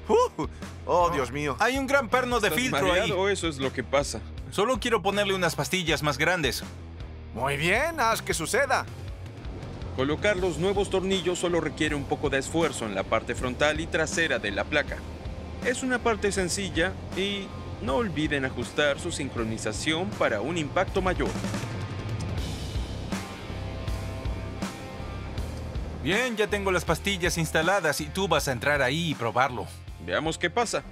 Uh, oh, Dios mío. Hay un gran perno de ¿Estás filtro ahí. mareado? Eso es lo que pasa. Solo quiero ponerle unas pastillas más grandes. Muy bien, haz que suceda. Colocar los nuevos tornillos solo requiere un poco de esfuerzo en la parte frontal y trasera de la placa. Es una parte sencilla y no olviden ajustar su sincronización para un impacto mayor. Bien, ya tengo las pastillas instaladas y tú vas a entrar ahí y probarlo. Veamos qué pasa.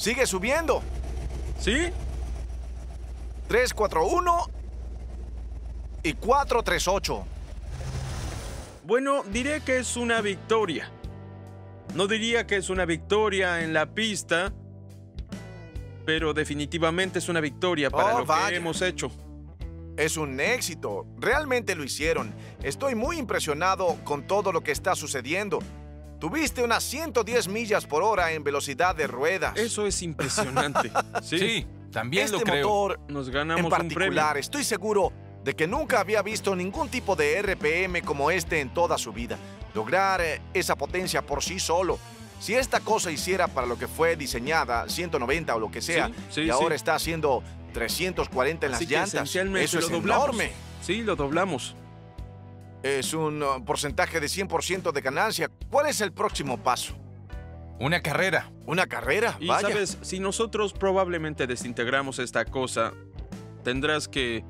Sigue subiendo. ¿Sí? 341 y 438. Bueno, diré que es una victoria. No diría que es una victoria en la pista, pero definitivamente es una victoria para Oh, lo vaya. que hemos hecho. Es un éxito. Realmente lo hicieron. Estoy muy impresionado con todo lo que está sucediendo. Tuviste unas 110 millas por hora en velocidad de ruedas. Eso es impresionante. Sí, Sí, también este lo creo. motor nos en ganamos un premio. particular, estoy seguro de que nunca había visto ningún tipo de RPM como este en toda su vida. Lograr eh, esa potencia por sí solo. Si esta cosa hiciera para lo que fue diseñada, 190 o lo que sea, Sí, sí, y ahora está haciendo 340 en las Así llantas, eso lo es doblamos. enorme. Sí, lo doblamos. Es un uh, porcentaje de 100% de ganancia. ¿Cuál es el próximo paso? Una carrera. ¿Una carrera? Y Vaya. sabes, si nosotros probablemente desintegramos esta cosa, tendrás que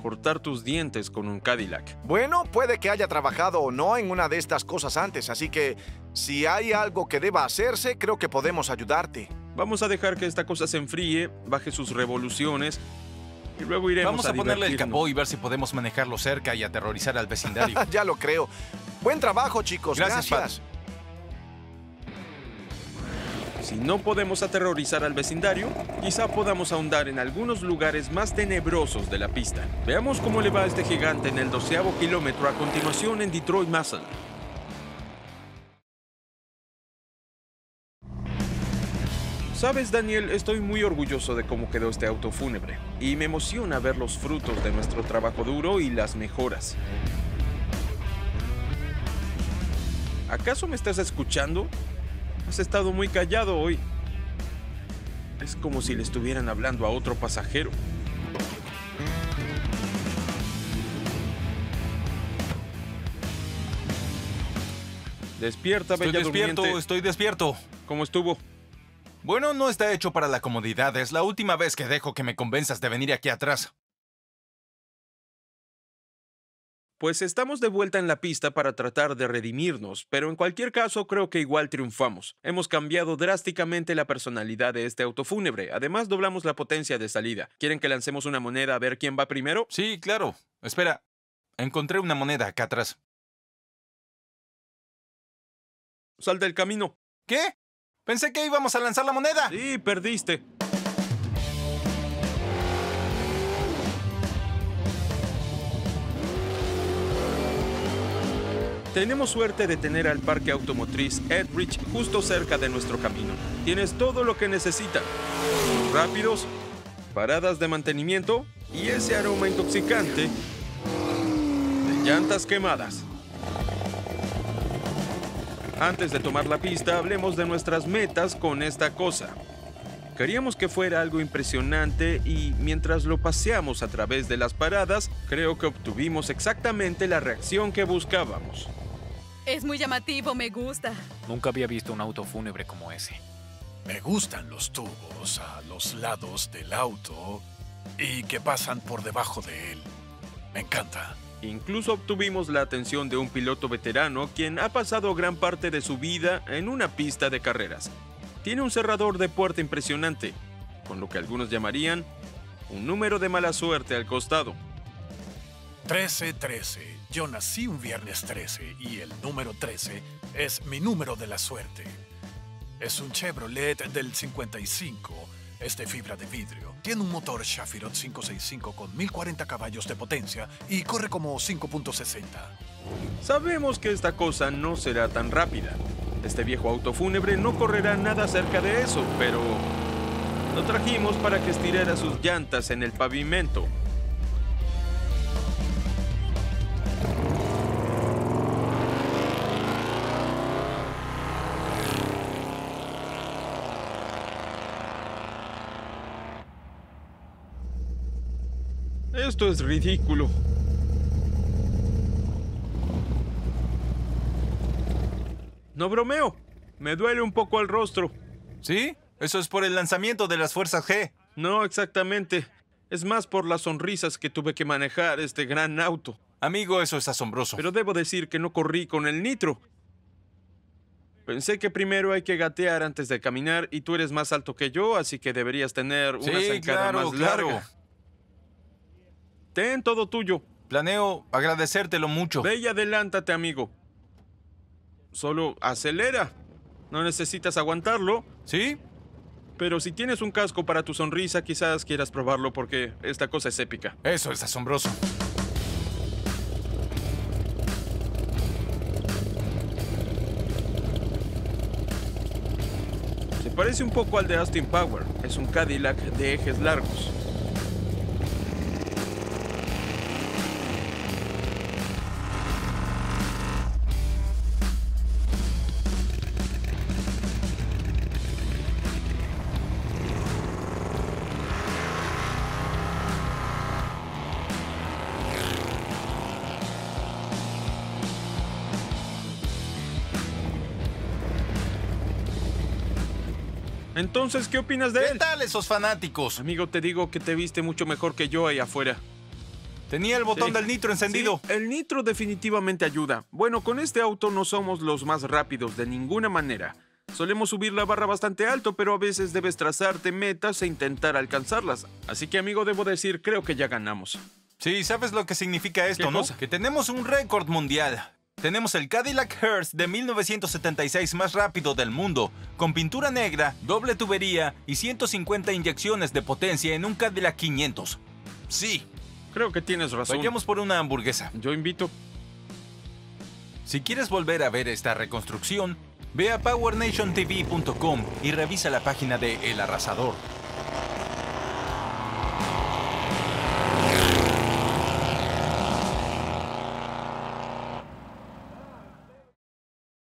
cortar tus dientes con un Cadillac. Bueno, puede que haya trabajado o no en una de estas cosas antes, así que si hay algo que deba hacerse, creo que podemos ayudarte. Vamos a dejar que esta cosa se enfríe, baje sus revoluciones y luego iremos Vamos a, ponerle el capó y ver si podemos manejarlo cerca y aterrorizar al vecindario. ya lo creo. Buen trabajo, chicos. Gracias, Gracias. Si no podemos aterrorizar al vecindario, quizá podamos ahondar en algunos lugares más tenebrosos de la pista. Veamos cómo le va a este gigante en el doceavo kilómetro a continuación en Detroit Muscle. Sabes, Daniel, estoy muy orgulloso de cómo quedó este auto fúnebre y me emociona ver los frutos de nuestro trabajo duro y las mejoras. ¿Acaso me estás escuchando? Has estado muy callado hoy. Es como si le estuvieran hablando a otro pasajero. Despierta, Estoy bella despierto, durmiente. estoy despierto. ¿Cómo estuvo? Bueno, no está hecho para la comodidad. Es la última vez que dejo que me convenzas de venir aquí atrás. Pues estamos de vuelta en la pista para tratar de redimirnos, pero en cualquier caso creo que igual triunfamos. Hemos cambiado drásticamente la personalidad de este auto fúnebre. Además doblamos la potencia de salida. ¿Quieren que lancemos una moneda a ver quién va primero? Sí, claro. Espera. Encontré una moneda acá atrás. Sal del camino. ¿Qué? Pensé que íbamos a lanzar la moneda. Sí, perdiste. Tenemos suerte de tener al parque automotriz Edrich justo cerca de nuestro camino. Tienes todo lo que necesitan. Rápidos, paradas de mantenimiento y ese aroma intoxicante de llantas quemadas. Antes de tomar la pista, hablemos de nuestras metas con esta cosa. Queríamos que fuera algo impresionante y mientras lo paseamos a través de las paradas, creo que obtuvimos exactamente la reacción que buscábamos. Es muy llamativo, me gusta. Nunca había visto un auto fúnebre como ese. Me gustan los tubos a los lados del auto y que pasan por debajo de él. Me encanta. Incluso obtuvimos la atención de un piloto veterano quien ha pasado gran parte de su vida en una pista de carreras. Tiene un cerrador de puerta impresionante, con lo que algunos llamarían un número de mala suerte al costado. 13-13. Yo nací un viernes 13 y el número 13 es mi número de la suerte. Es un Chevrolet del 55, es de fibra de vidrio. Tiene un motor Shafirot 565 con 1040 caballos de potencia y corre como 5.60. Sabemos que esta cosa no será tan rápida. Este viejo auto fúnebre no correrá nada cerca de eso, pero lo trajimos para que estirara sus llantas en el pavimento. Esto es ridículo. No bromeo. Me duele un poco el rostro. ¿Sí? Eso es por el lanzamiento de las fuerzas G. No exactamente. Es más por las sonrisas que tuve que manejar este gran auto. Amigo, eso es asombroso. Pero debo decir que no corrí con el nitro. Pensé que primero hay que gatear antes de caminar y tú eres más alto que yo, así que deberías tener una sí, zancada claro, más claro. Ten todo tuyo. Planeo agradecértelo mucho. Ve y adelántate, amigo. Solo acelera. No necesitas aguantarlo. ¿Sí? Pero si tienes un casco para tu sonrisa, quizás quieras probarlo porque esta cosa es épica. Eso es asombroso. Se parece un poco al de Austin Power. Es un Cadillac de ejes largos. Entonces, ¿qué opinas de ¿Qué él? tal esos fanáticos? Amigo, te digo que te viste mucho mejor que yo ahí afuera. Tenía el botón Sí. del nitro encendido. Sí, el nitro definitivamente ayuda. Bueno, con este auto no somos los más rápidos de ninguna manera. Solemos subir la barra bastante alto, pero a veces debes trazarte metas e intentar alcanzarlas. Así que, amigo, debo decir, creo que ya ganamos. Sí, ¿sabes lo que significa esto, ¿Qué no? Que tenemos un récord mundial. Tenemos el Cadillac Hearst de 1976 más rápido del mundo, con pintura negra, doble tubería y 150 inyecciones de potencia en un Cadillac 500. Sí, Creo que tienes razón. vayamos por una hamburguesa. Yo invito. Si quieres volver a ver esta reconstrucción, ve a powernationtv.com y revisa la página de El Arrasador.